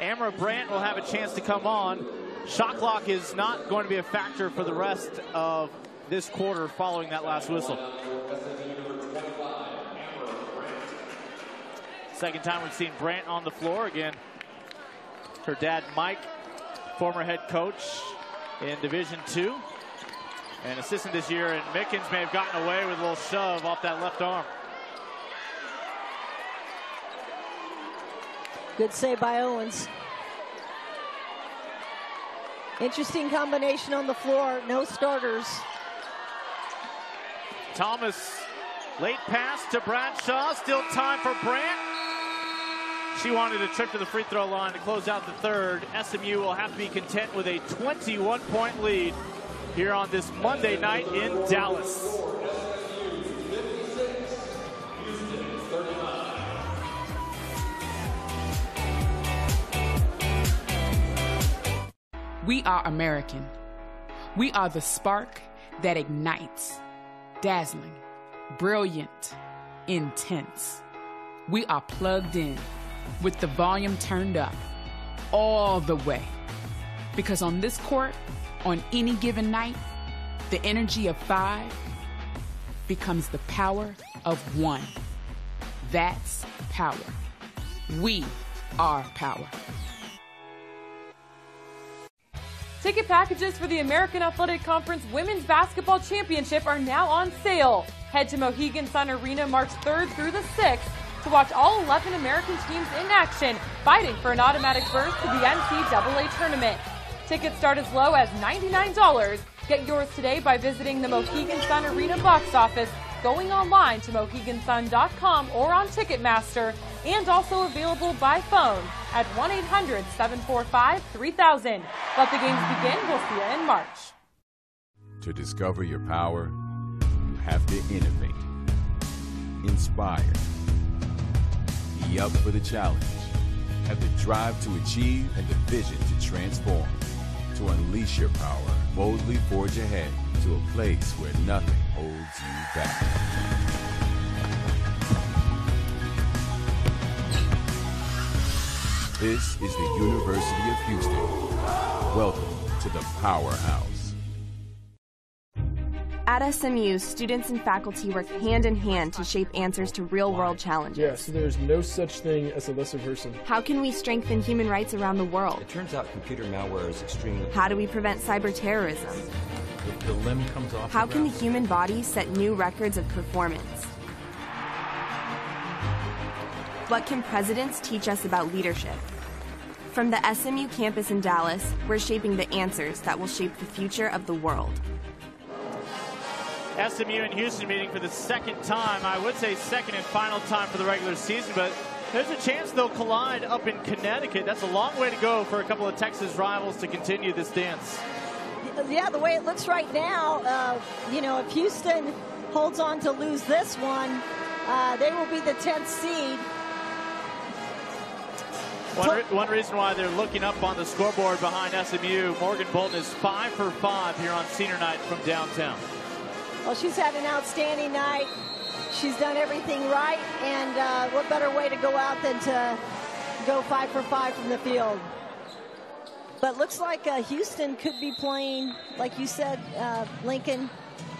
Amra Brandt will have a chance to come on. Shot clock is not going to be a factor for the rest of this quarter following that last whistle. Second time we've seen Brandt on the floor again. Her dad, Mike, former head coach in Division Two, and assistant this year. And Mickens may have gotten away with a little shove off that left arm. Good save by Owens. Interesting combination on the floor. No starters. Thomas, late pass to Bradshaw. Still time for Brandt. She wanted a trip to the free throw line to close out the third. SMU will have to be content with a 21 point lead here on this Monday night in Dallas. We are American. We are the spark that ignites, dazzling, brilliant, intense. We are plugged in with the volume turned up all the way. Because on this court, on any given night, the energy of five becomes the power of one. That's power. We are power. Ticket packages for the American Athletic Conference Women's Basketball Championship are now on sale. Head to Mohegan Sun Arena March 3rd through the 6th to watch all 11 American teams in action, fighting for an automatic berth to the NCAA tournament. Tickets start as low as $99. Get yours today by visiting the Mohegan Sun Arena box office, going online to mohegansun.com or on Ticketmaster, and also available by phone at 1 800 745 3000. Let the games begin. We'll see you in March. To discover your power, you have to innovate, inspire, be up for the challenge, have the drive to achieve, and the vision to transform. To unleash your power, boldly forge ahead to a place where nothing holds you back. This is the University of Houston. Welcome to the Powerhouse. At SMU, students and faculty work hand in hand to shape answers to real world challenges. Yes, there's no such thing as a lesser person. How can we strengthen human rights around the world? It turns out computer malware is extremely. How do we prevent cyber terrorism? The, the limb comes off. How the can the human body set new records of performance? What can presidents teach us about leadership? From the SMU campus in Dallas, we're shaping the answers that will shape the future of the world. SMU and Houston meeting for the second time. I would say second and final time for the regular season, but there's a chance they'll collide up in Connecticut. That's a long way to go for a couple of Texas rivals to continue this dance. Yeah, the way it looks right now, uh, you know, if Houston holds on to lose this one, uh, they will be the 10th seed. One, re- one reason why they're looking up on the scoreboard behind SMU, Morgan Bolton is five for five here on senior night from downtown. Well, she's had an outstanding night. She's done everything right, and uh, what better way to go out than to go five for five from the field? But looks like uh, Houston could be playing, like you said, uh, Lincoln,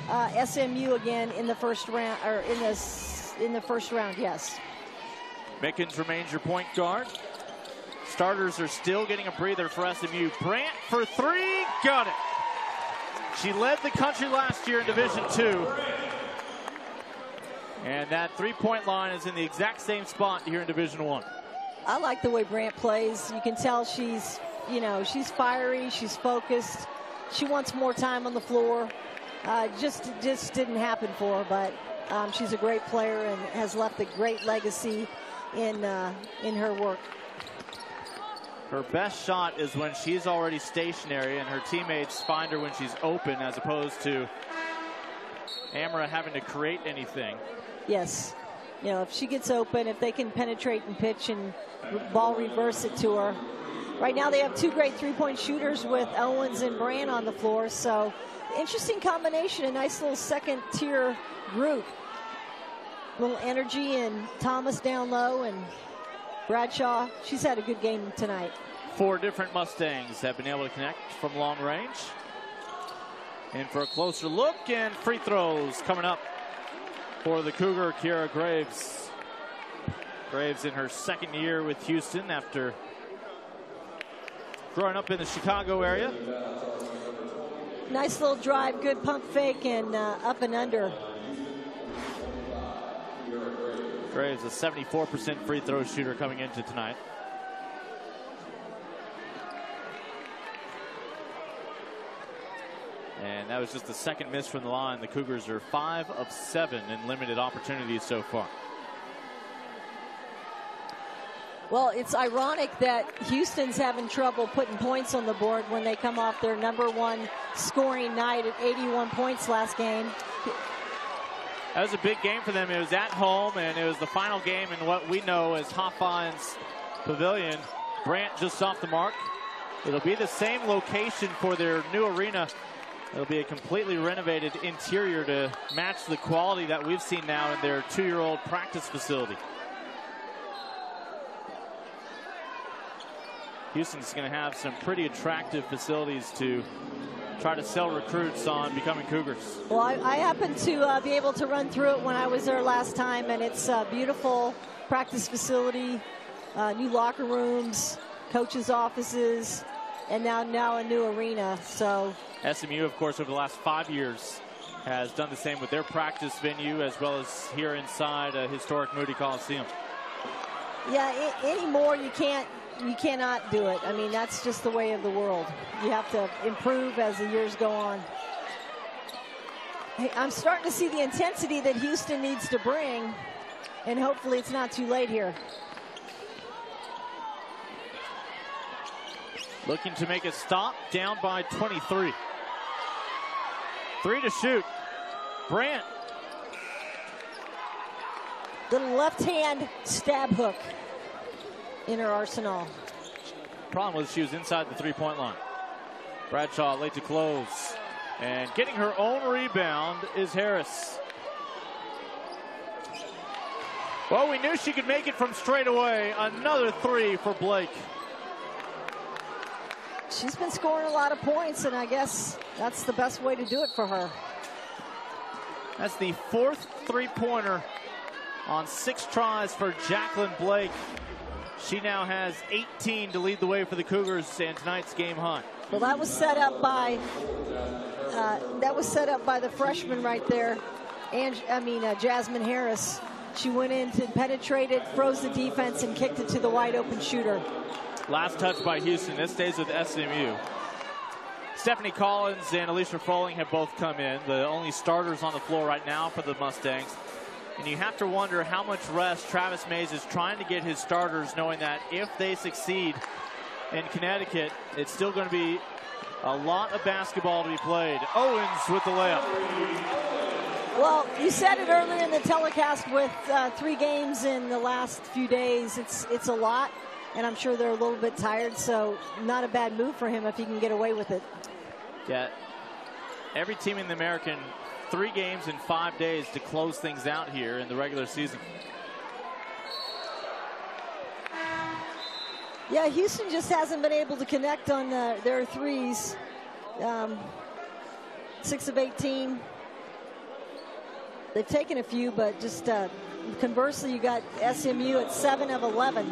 uh, SMU again in the first round, or in the in the first round. Yes. Mickens remains your point guard. Starters are still getting a breather for SMU. Brandt for three, got it. She led the country last year in Division Two. And that three-point line is in the exact same spot here in Division One. I like the way Brandt plays. You can tell she's, you know, she's fiery, she's focused. She wants more time on the floor. Uh, just, just didn't happen for her, but um, she's a great player and has left a great legacy in uh, in her work. Her best shot is when she's already stationary and her teammates find her when she's open, as opposed to Amra having to create anything. Yes, you know, if she gets open, if they can penetrate and pitch and ball reverse it to her. Right now, they have two great three-point shooters with Owens and Brandt on the floor. So, interesting combination, a nice little second-tier group. Little energy and Thomas down low and Bradshaw. She's had a good game tonight. Four different Mustangs have been able to connect from long range. And for a closer look, and free throws coming up for the Cougar, Kiara Graves. Graves in her second year with Houston after growing up in the Chicago area. Nice little drive, good pump fake, and uh, up and under. Graves, a 74% free throw shooter coming into tonight. And that was just the second miss from the line. The Cougars are five of seven in limited opportunities so far. Well, it's ironic that Houston's having trouble putting points on the board when they come off their number one scoring night at 81 points last game. That was a big game for them. It was at home, and it was the final game in what we know as Hofheinz Pavilion. Brandt just off the mark. It'll be the same location for their new arena. It'll be a completely renovated interior to match the quality that we've seen now in their two-year-old practice facility. Houston's going to have some pretty attractive facilities to try to sell recruits on becoming Cougars. Well, I, I happened to uh, be able to run through it when I was there last time, and it's a beautiful practice facility, uh, new locker rooms, coaches' offices, and now now a new arena. So SMU, of course, over the last five years has done the same with their practice venue as well as here inside a historic Moody Coliseum. Yeah, anymore you can't you cannot do it. I mean, that's just the way of the world. You have to improve as the years go on. Hey, I'm starting to see the intensity that Houston needs to bring, and hopefully it's not too late here. Looking to make a stop, down by 23. Three to shoot. Brandt. Little left hand stab hook in her arsenal. Problem was she was inside the three point line. Bradshaw late to close. And getting her own rebound is Harris. Well, we knew she could make it from straight away. Another three for Blake. She's been scoring a lot of points, and I guess that's the best way to do it for her. That's the fourth three-pointer on six tries for Jacqueline Blake. She now has 18 to lead the way for the Cougars in tonight's game hunt. Well, that was set up by uh, that was set up by the freshman right there, and I mean uh, Jasmine Harris. She went in to penetrate it, froze the defense, and kicked it to the wide open shooter. Last touch by Houston. This stays with SMU. Stephanie Collins and Alicia Froling have both come in, the only starters on the floor right now for the Mustangs. And you have to wonder how much rest Travis Mays is trying to get his starters, knowing that if they succeed in Connecticut, it's still going to be a lot of basketball to be played. Owens with the layup. Well, you said it earlier in the telecast with uh, three games in the last few days. It's it's a lot, and I'm sure they're a little bit tired. So not a bad move for him if he can get away with it. Yeah. Every team in the American, three games in five days to close things out here in the regular season. Yeah, Houston just hasn't been able to connect on uh, their threes. Um, six of 18. They've taken a few, but just uh, conversely, you got SMU at seven of 11.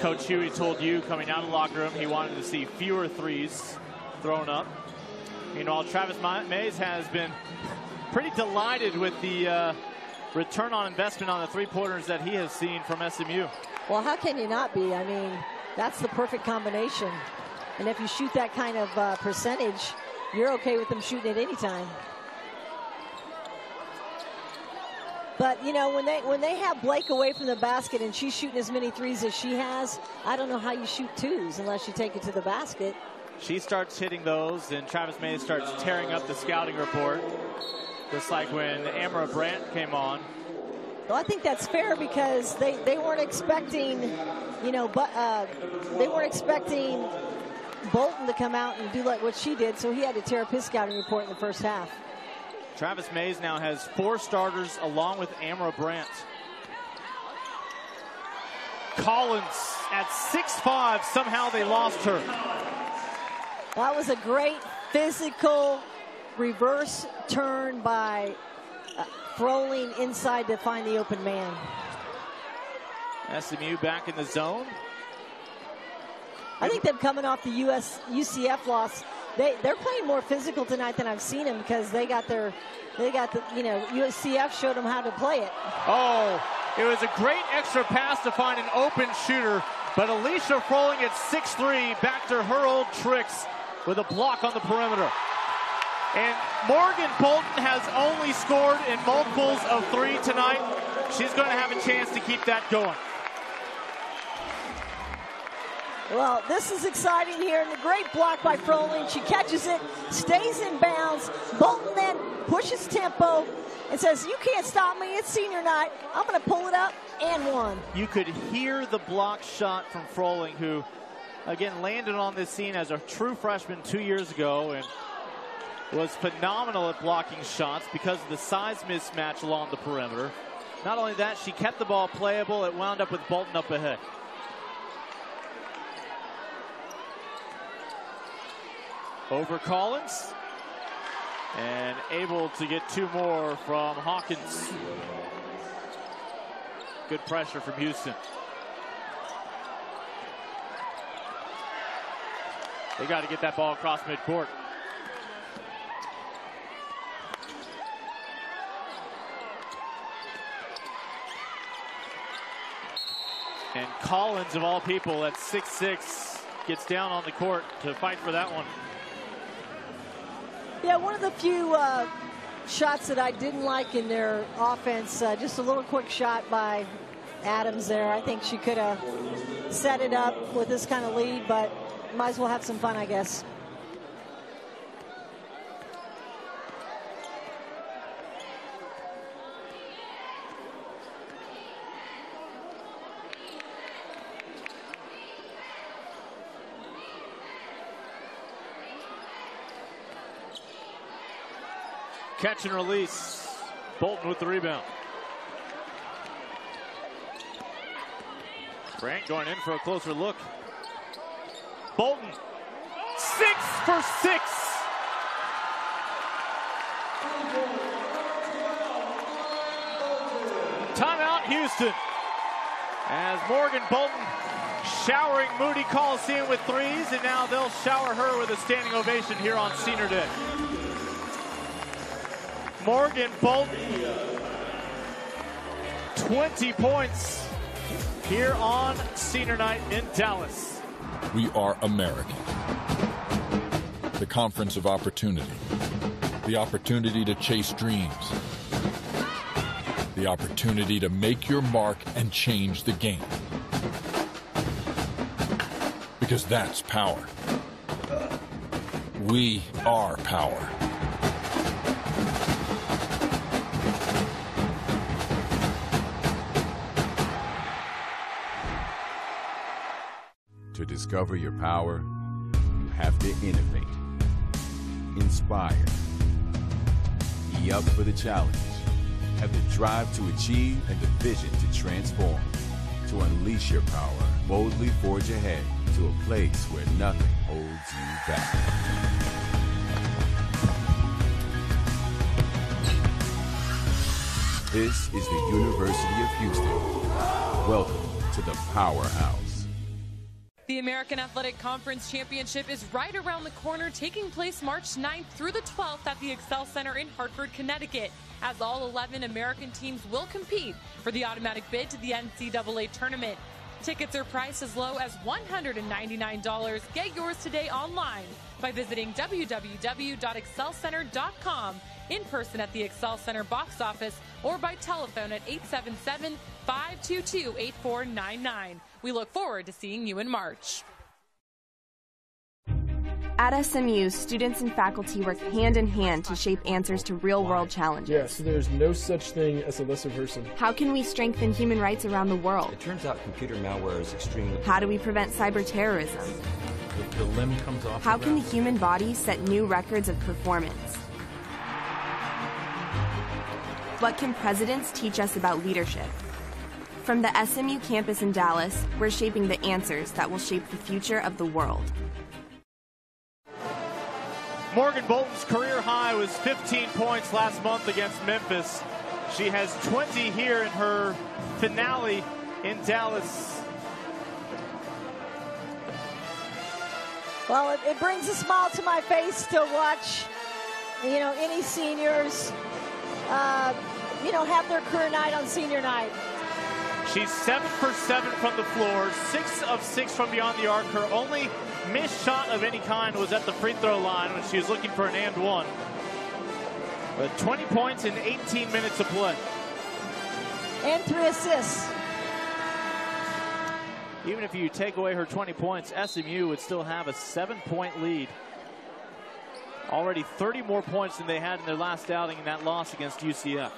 Coach Hughey told you coming out of the locker room he wanted to see fewer threes thrown up. Meanwhile, Travis Mays has been pretty delighted with the uh, return on investment on the three-pointers that he has seen from SMU. Well, how can you not be? I mean, that's the perfect combination. And if you shoot that kind of uh, percentage, you're okay with them shooting at any time. But you know when they when they have Blake away from the basket and she's shooting as many threes as she has, I don't know how you shoot twos unless you take it to the basket. She starts hitting those, and Travis Mays starts tearing up the scouting report, just like when Amra Brandt came on. Well, I think that's fair because they, they weren't expecting, you know, but uh, they weren't expecting Bolton to come out and do like what she did, so he had to tear up his scouting report in the first half. Travis Mays now has four starters along with Amra Brandt. Collins at 6'5", somehow they lost her. That was a great physical reverse turn by uh, Froling inside to find the open man. SMU back in the zone. I think them coming off the US UCF loss, they they're playing more physical tonight than I've seen them because they got their they got the you know UCF showed them how to play it. Oh, it was a great extra pass to find an open shooter, but Alicia Froling at 6'3", back to her old tricks with a block on the perimeter. And Morgan Bolton has only scored in multiples of three tonight. She's going to have a chance to keep that going. Well, this is exciting here, and a great block by Froling. She catches it, stays in bounds. Bolton then pushes tempo and says, you can't stop me, it's senior night. I'm going to pull it up and one. You could hear the block shot from Froling, who again landed on this scene as a true freshman two years ago and was phenomenal at blocking shots because of the size mismatch along the perimeter. Not only that, she kept the ball playable. It wound up with Bolton up ahead. Over Collins. And able to get two more from Hawkins. Good pressure from Houston. They got to get that ball across midcourt. And Collins, of all people, at 6'6", gets down on the court to fight for that one. Yeah, one of the few uh, shots that I didn't like in their offense, uh, just a little quick shot by Adams there. I think she could have set it up with this kind of lead, but might as well have some fun, I guess. Catch and release. Bolton with the rebound. Grant going in for a closer look. Bolton, six for six. Timeout, Houston. As Morgan Bolton showering Moody Coliseum with threes, and now they'll shower her with a standing ovation here on Senior Day. Morgan Bolton, 20 points here on Senior Night in Dallas. We are American. The conference of opportunity. The opportunity to chase dreams. The opportunity to make your mark and change the game. Because that's power. We are power. Discover your power, you have to innovate, inspire, be up for the challenge, have the drive to achieve, and the vision to transform. To unleash your power, boldly forge ahead to a place where nothing holds you back. This is the University of Houston. Welcome to the Powerhouse. American Athletic Conference Championship is right around the corner, taking place March 9th through the 12th at the XL Center in Hartford, Connecticut, as all 11 American teams will compete for the automatic bid to the NCAA tournament. Tickets are priced as low as $199. Get yours today online by visiting www.xlcenter.com, in person at the XL Center box office, or by telephone at 877 522 8499. We look forward to seeing you in March. At SMU, students and faculty work hand in hand to shape answers to real world challenges. Yes, there's no such thing as a lesser person. How can we strengthen human rights around the world? It turns out computer malware is extremely. How do we prevent cyber terrorism? The, the limb comes off. How the can the human body set new records of performance? What can presidents teach us about leadership? From the SMU campus in Dallas, we're shaping the answers that will shape the future of the world. Morgan Bolton's career high was 15 points last month against Memphis. She has 20 here in her finale in Dallas. Well, it, it brings a smile to my face to watch, you know, any seniors, uh, you know, have their career night on senior night. She's seven for seven from the floor, six of six from beyond the arc. Her only missed shot of any kind was at the free throw line when she was looking for an and one. But 20 points in 18 minutes of play. And three assists. Even if you take away her 20 points, SMU would still have a seven point lead. Already 30 more points than they had in their last outing in that loss against UCF.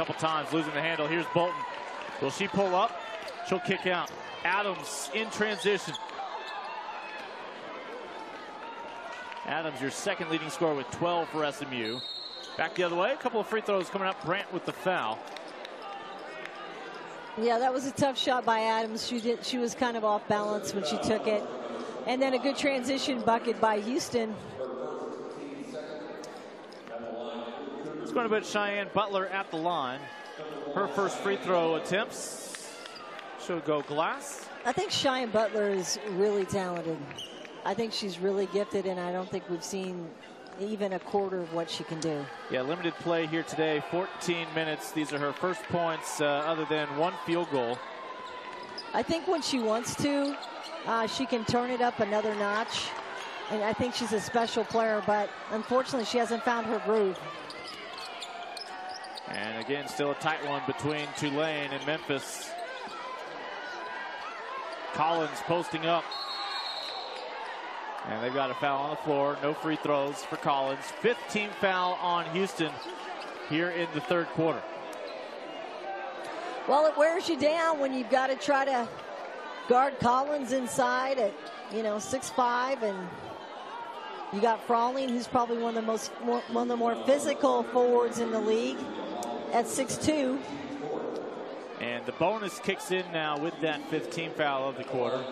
Couple times losing the handle. Here's Bolton. Will she pull up? She'll kick out. Adams in transition. Adams, your second leading scorer with 12 for SMU. Back the other way. A couple of free throws coming up. Brandt with the foul. Yeah, that was a tough shot by Adams. She did. She was kind of off balance when she took it, and then a good transition bucket by Houston. It's going to put Cheyenne Butler at the line. Her first free throw attempts She'll go glass. I think Cheyenne Butler is really talented. I think she's really gifted, and I don't think we've seen even a quarter of what she can do. Yeah, limited play here today, 14 minutes. These are her first points, uh, other than one field goal. I think when she wants to, uh, she can turn it up another notch. And I think she's a special player, but unfortunately, she hasn't found her groove. And again, still a tight one between Tulane and Memphis. Collins posting up. And they've got a foul on the floor. No free throws for Collins. Fifth team foul on Houston here in the third quarter. Well, it wears you down when you've got to try to guard Collins inside at, you know, six five, and you got Froling, who's probably one of the most one of the more physical forwards in the league at six two. And the bonus kicks in now with that 15 foul of the quarter.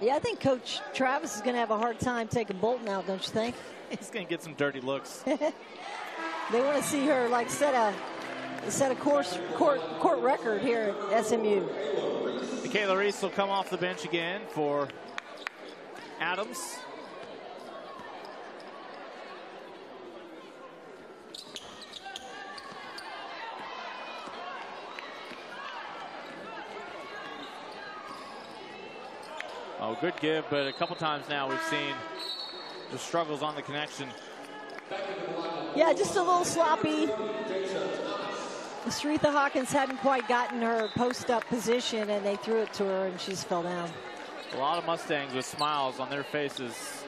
Yeah, I think Coach Travis is going to have a hard time taking Bolton out, don't you think? He's going to get some dirty looks. they want to see her like set a set a course court court record here at SMU. Michaela Reese will come off the bench again for Adams. Good give, but a couple times now we've seen the struggles on the connection. Yeah, just a little sloppy. Sharetha Hawkins hadn't quite gotten her post-up position, and they threw it to her, and she just fell down. A lot of Mustangs with smiles on their faces.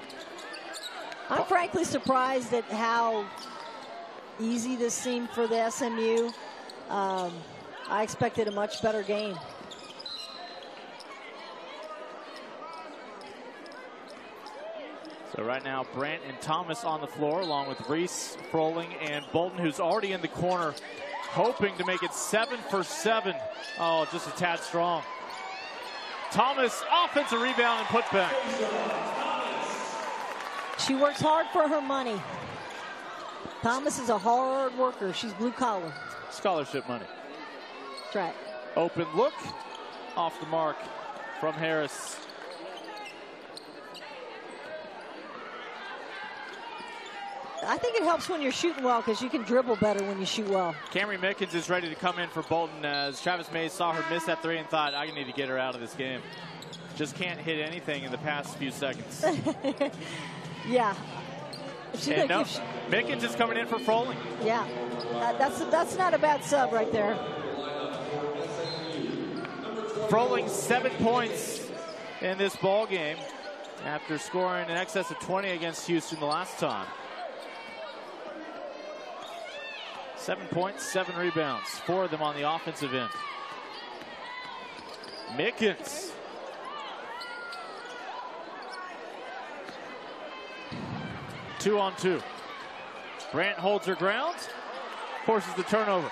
I'm frankly surprised at how easy this seemed for the SMU. Um, I expected a much better game. So right now, Brandt and Thomas on the floor, along with Reese, Froling, and Bolton, who's already in the corner, hoping to make it seven for seven. Oh, just a tad strong. Thomas, offensive rebound and putback. She works hard for her money. Thomas is a hard worker. She's blue collar. Scholarship money. That's right. Open look off the mark from Harris. I think it helps when you're shooting well because you can dribble better when you shoot well. Camry Mickens is ready to come in for Bolton as Travis Mays saw her miss that three and thought, I need to get her out of this game. Just can't hit anything in the past few seconds. yeah. She and no, she, Mickens is coming in for Froling. Yeah, uh, that's that's not a bad sub right there. Froling seven points in this ball game after scoring in excess of 20 against Houston the last time. Seven points, seven rebounds, four of them on the offensive end. Mickens. Two on two. Brandt holds her ground, forces the turnover.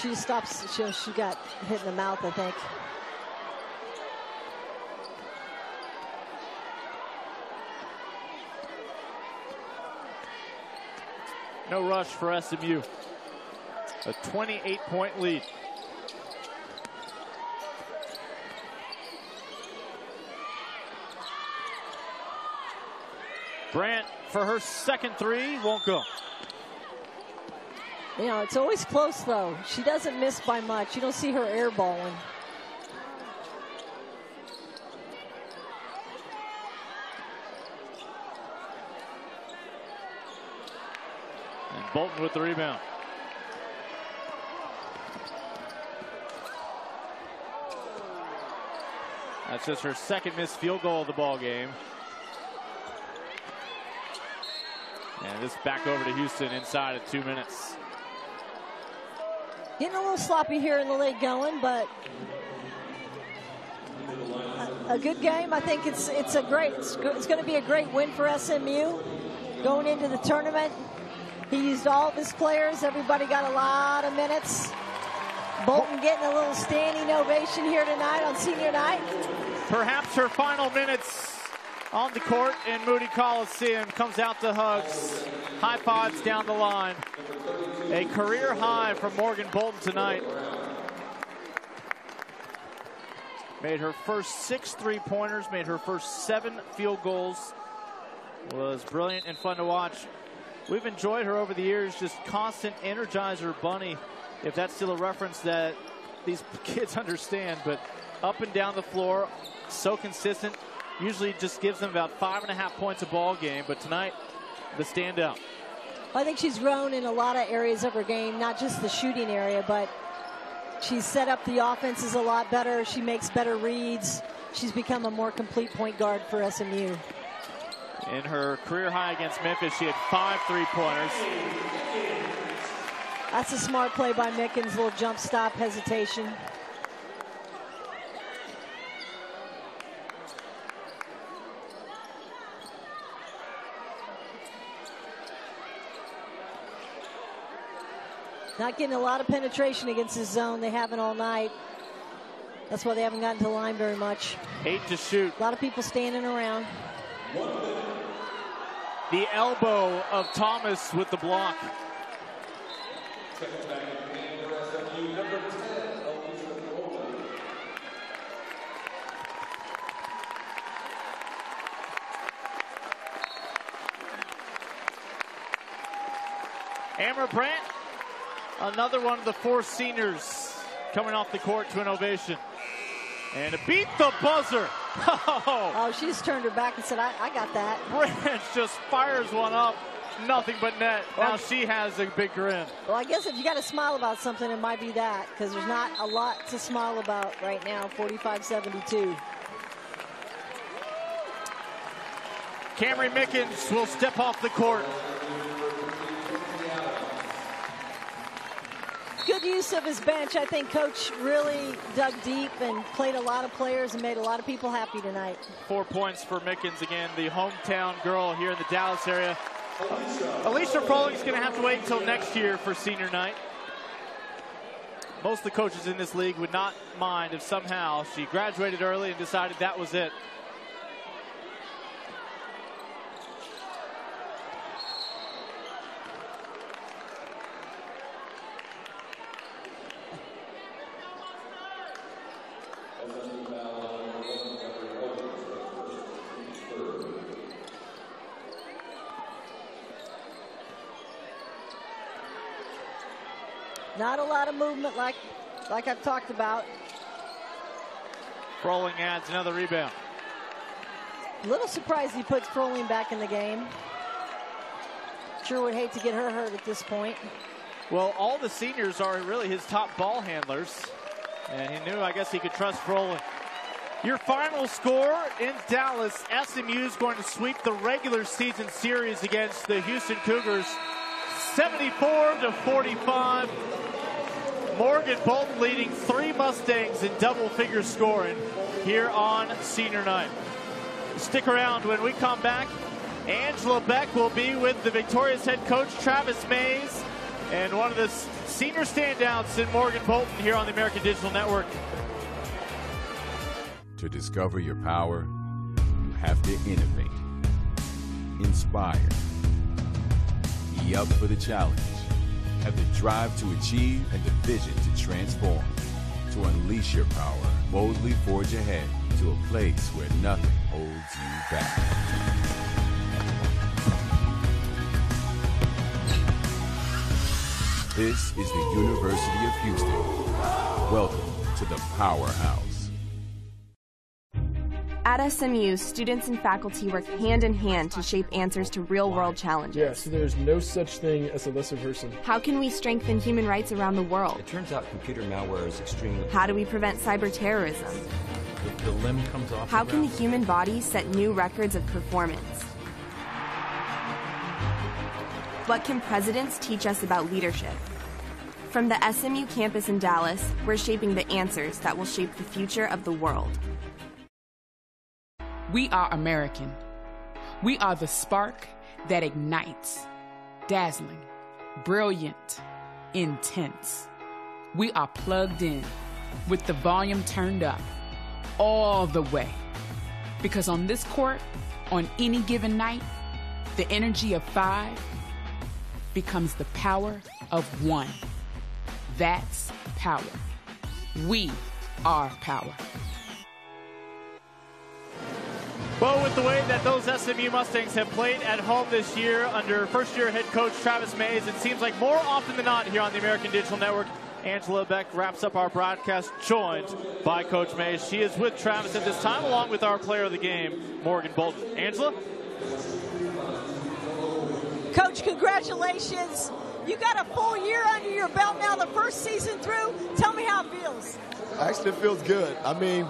She stops, she, she got hit in the mouth, I think. No rush for SMU. A 28 point lead. Brandt for her second three won't go. You know, it's always close though. She doesn't miss by much. You don't see her airballing. Bolton with the rebound. That's just her second missed field goal of the ball game. And this back over to Houston inside of two minutes. Getting a little sloppy here in the late going, but a, a good game. I think it's it's a great it's, it's going to be a great win for SMU going into the tournament. He used all of his players. Everybody got a lot of minutes. Bolton getting a little standing ovation here tonight on senior night. Perhaps her final minutes on the court in Moody Coliseum comes out to hugs, high fives down the line. A career high from Morgan Bolton tonight. Made her first six three pointers, made her first seven field goals. Was brilliant and fun to watch. We've enjoyed her over the years, just constant energizer bunny, if that's still a reference that these kids understand. But up and down the floor, so consistent. Usually just gives them about five and a half points a ball game, but tonight, the standout. I think she's grown in a lot of areas of her game, not just the shooting area, but she's set up the offenses a lot better. She makes better reads. She's become a more complete point guard for SMU. In her career high against Memphis, she had five three-pointers. That's a smart play by Mickens, little jump stop hesitation. Not getting a lot of penetration against his zone. They haven't all night. That's why they haven't gotten to the line very much. Eight to shoot. A lot of people standing around. The elbow of Thomas with the block. Amra Brandt, another one of the four seniors coming off the court to an ovation. And beat the buzzer. Oh, oh she just turned her back and said, I, I got that. Brandt just fires one up. Nothing but net. Well, now she has a big grin. Well, I guess if you got to smile about something, it might be that because there's not a lot to smile about right now, 45-72. Camry Mickens will step off the court. Good use of his bench. I think Coach really dug deep and played a lot of players and made a lot of people happy tonight. Four points for Mickens again, the hometown girl here in the Dallas area. Alicia is going to have to wait until next year for senior night. Most of the coaches in this league would not mind if somehow she graduated early and decided that was it. Not a lot of movement like, like I've talked about. Froling adds another rebound. A little surprised he puts Froling back in the game. Sure would hate to get her hurt at this point. Well, all the seniors are really his top ball handlers. And he knew, I guess, he could trust Froling. Your final score in Dallas, SMU is going to sweep the regular season series against the Houston Cougars 74 to 45. Morgan Bolton leading three Mustangs in double figure scoring here on senior night. Stick around when we come back. Angela Beck will be with the victorious head coach Travis Mays and one of the senior standouts in Morgan Bolton here on the American Digital Network. To discover your power, you have to innovate, inspire, be up for the challenge have the drive to achieve and the vision to transform. To unleash your power, boldly forge ahead to a place where nothing holds you back. This is the University of Houston. Welcome to the Powerhouse. At SMU, students and faculty work hand in hand to shape answers to real world challenges. Yeah, so there's no such thing as a lesser person. How can we strengthen human rights around the world? It turns out computer malware is extremely. How do we prevent cyber terrorism? The, the limb comes off. How can the human body set new records of performance? What can presidents teach us about leadership? From the SMU campus in Dallas, we're shaping the answers that will shape the future of the world. We are American. We are the spark that ignites, dazzling, brilliant, intense. We are plugged in with the volume turned up all the way. Because on this court, on any given night, the energy of five becomes the power of one. That's power. We are power. Well, with the way that those SMU Mustangs have played at home this year under first year head coach Travis Mays, it seems like more often than not here on the American Digital Network, Angela Beck wraps up our broadcast, joined by Coach Mays. She is with Travis at this time, along with our player of the game, Morgan Bolton. Angela? Coach, congratulations. You got a full year under your belt now, the first season through. Tell me how it feels. Actually, it feels good. I mean,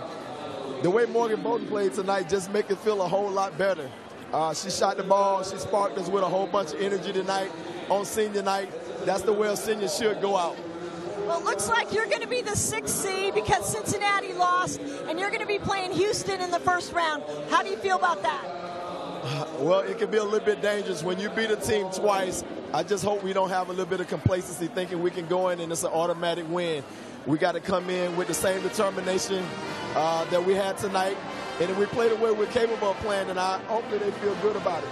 the way Morgan Bolton played tonight just make it feel a whole lot better. Uh, she shot the ball. She sparked us with a whole bunch of energy tonight on senior night. That's the way a senior should go out. Well, it looks like you're going to be the sixth seed because Cincinnati lost, and you're going to be playing Houston in the first round. How do you feel about that? Well, it can be a little bit dangerous when you beat a team twice. I just hope we don't have a little bit of complacency thinking we can go in and it's an automatic win. We got to come in with the same determination uh, that we had tonight. And if we play the way we're capable of playing, then I hope they feel good about it.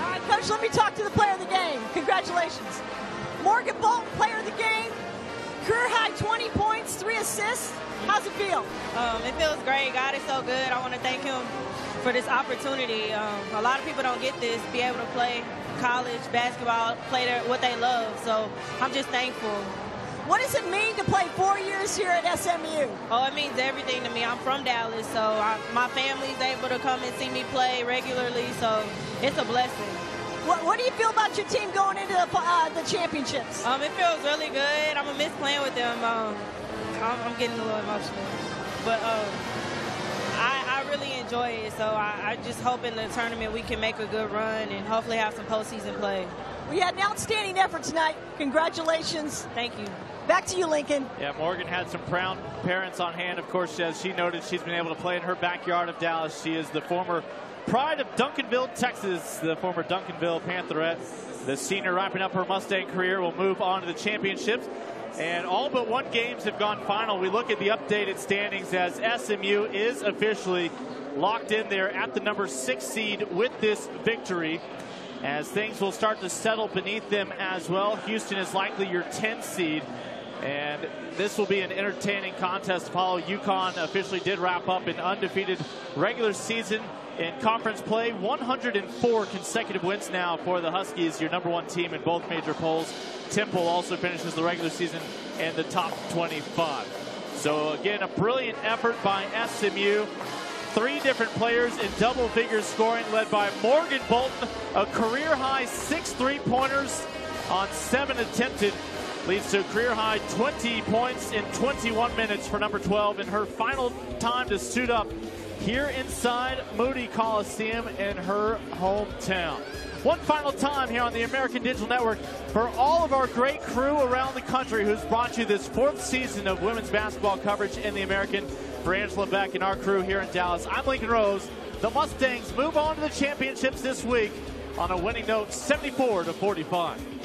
All right, Coach, let me talk to the player of the game. Congratulations. Morgan Bolton, player of the game. Career high 20 points, three assists. How's it feel? Um, it feels great. God is so good. I want to thank him for this opportunity. Um, a lot of people don't get this, be able to play college basketball, play their, what they love. So I'm just thankful. What does it mean to play four years here at SMU? Oh, it means everything to me. I'm from Dallas, so I, my family's able to come and see me play regularly, so it's a blessing. What, what do you feel about your team going into the, uh, the championships? Um, it feels really good. I'm gonna miss playing with them. Um, I'm, I'm, getting a little emotional, but um, I, I, really enjoy it. So I, I just hope in the tournament we can make a good run and hopefully have some postseason play. We had an outstanding effort tonight. Congratulations. Thank you. Back to you, Lincoln. Yeah, Morgan had some proud parents on hand. Of course, as she noted, she's been able to play in her backyard of Dallas. She is the former pride of Duncanville, Texas, the former Duncanville Pantherette. The senior wrapping up her Mustang career will move on to the championships. And all but one games have gone final. We look at the updated standings as SMU is officially locked in there at the number six seed with this victory. As things will start to settle beneath them as well. Houston is likely your 10th seed. And this will be an entertaining contest to follow. UConn officially did wrap up an undefeated regular season in conference play. 104 consecutive wins now for the Huskies, your number one team in both major polls. Temple also finishes the regular season in the top 25. So again, a brilliant effort by SMU. Three different players in double figures scoring, led by Morgan Bolton, a career high six three pointers on seven attempted leads to career high 20 points in 21 minutes for number 12 in her final time to suit up here inside Moody Coliseum in her hometown. One final time here on the American Digital Network for all of our great crew around the country who's brought you this fourth season of women's basketball coverage in the American. For Angela Beck and our crew here in Dallas, I'm Lincoln Rose. The Mustangs move on to the championships this week on a winning note 74 to 45.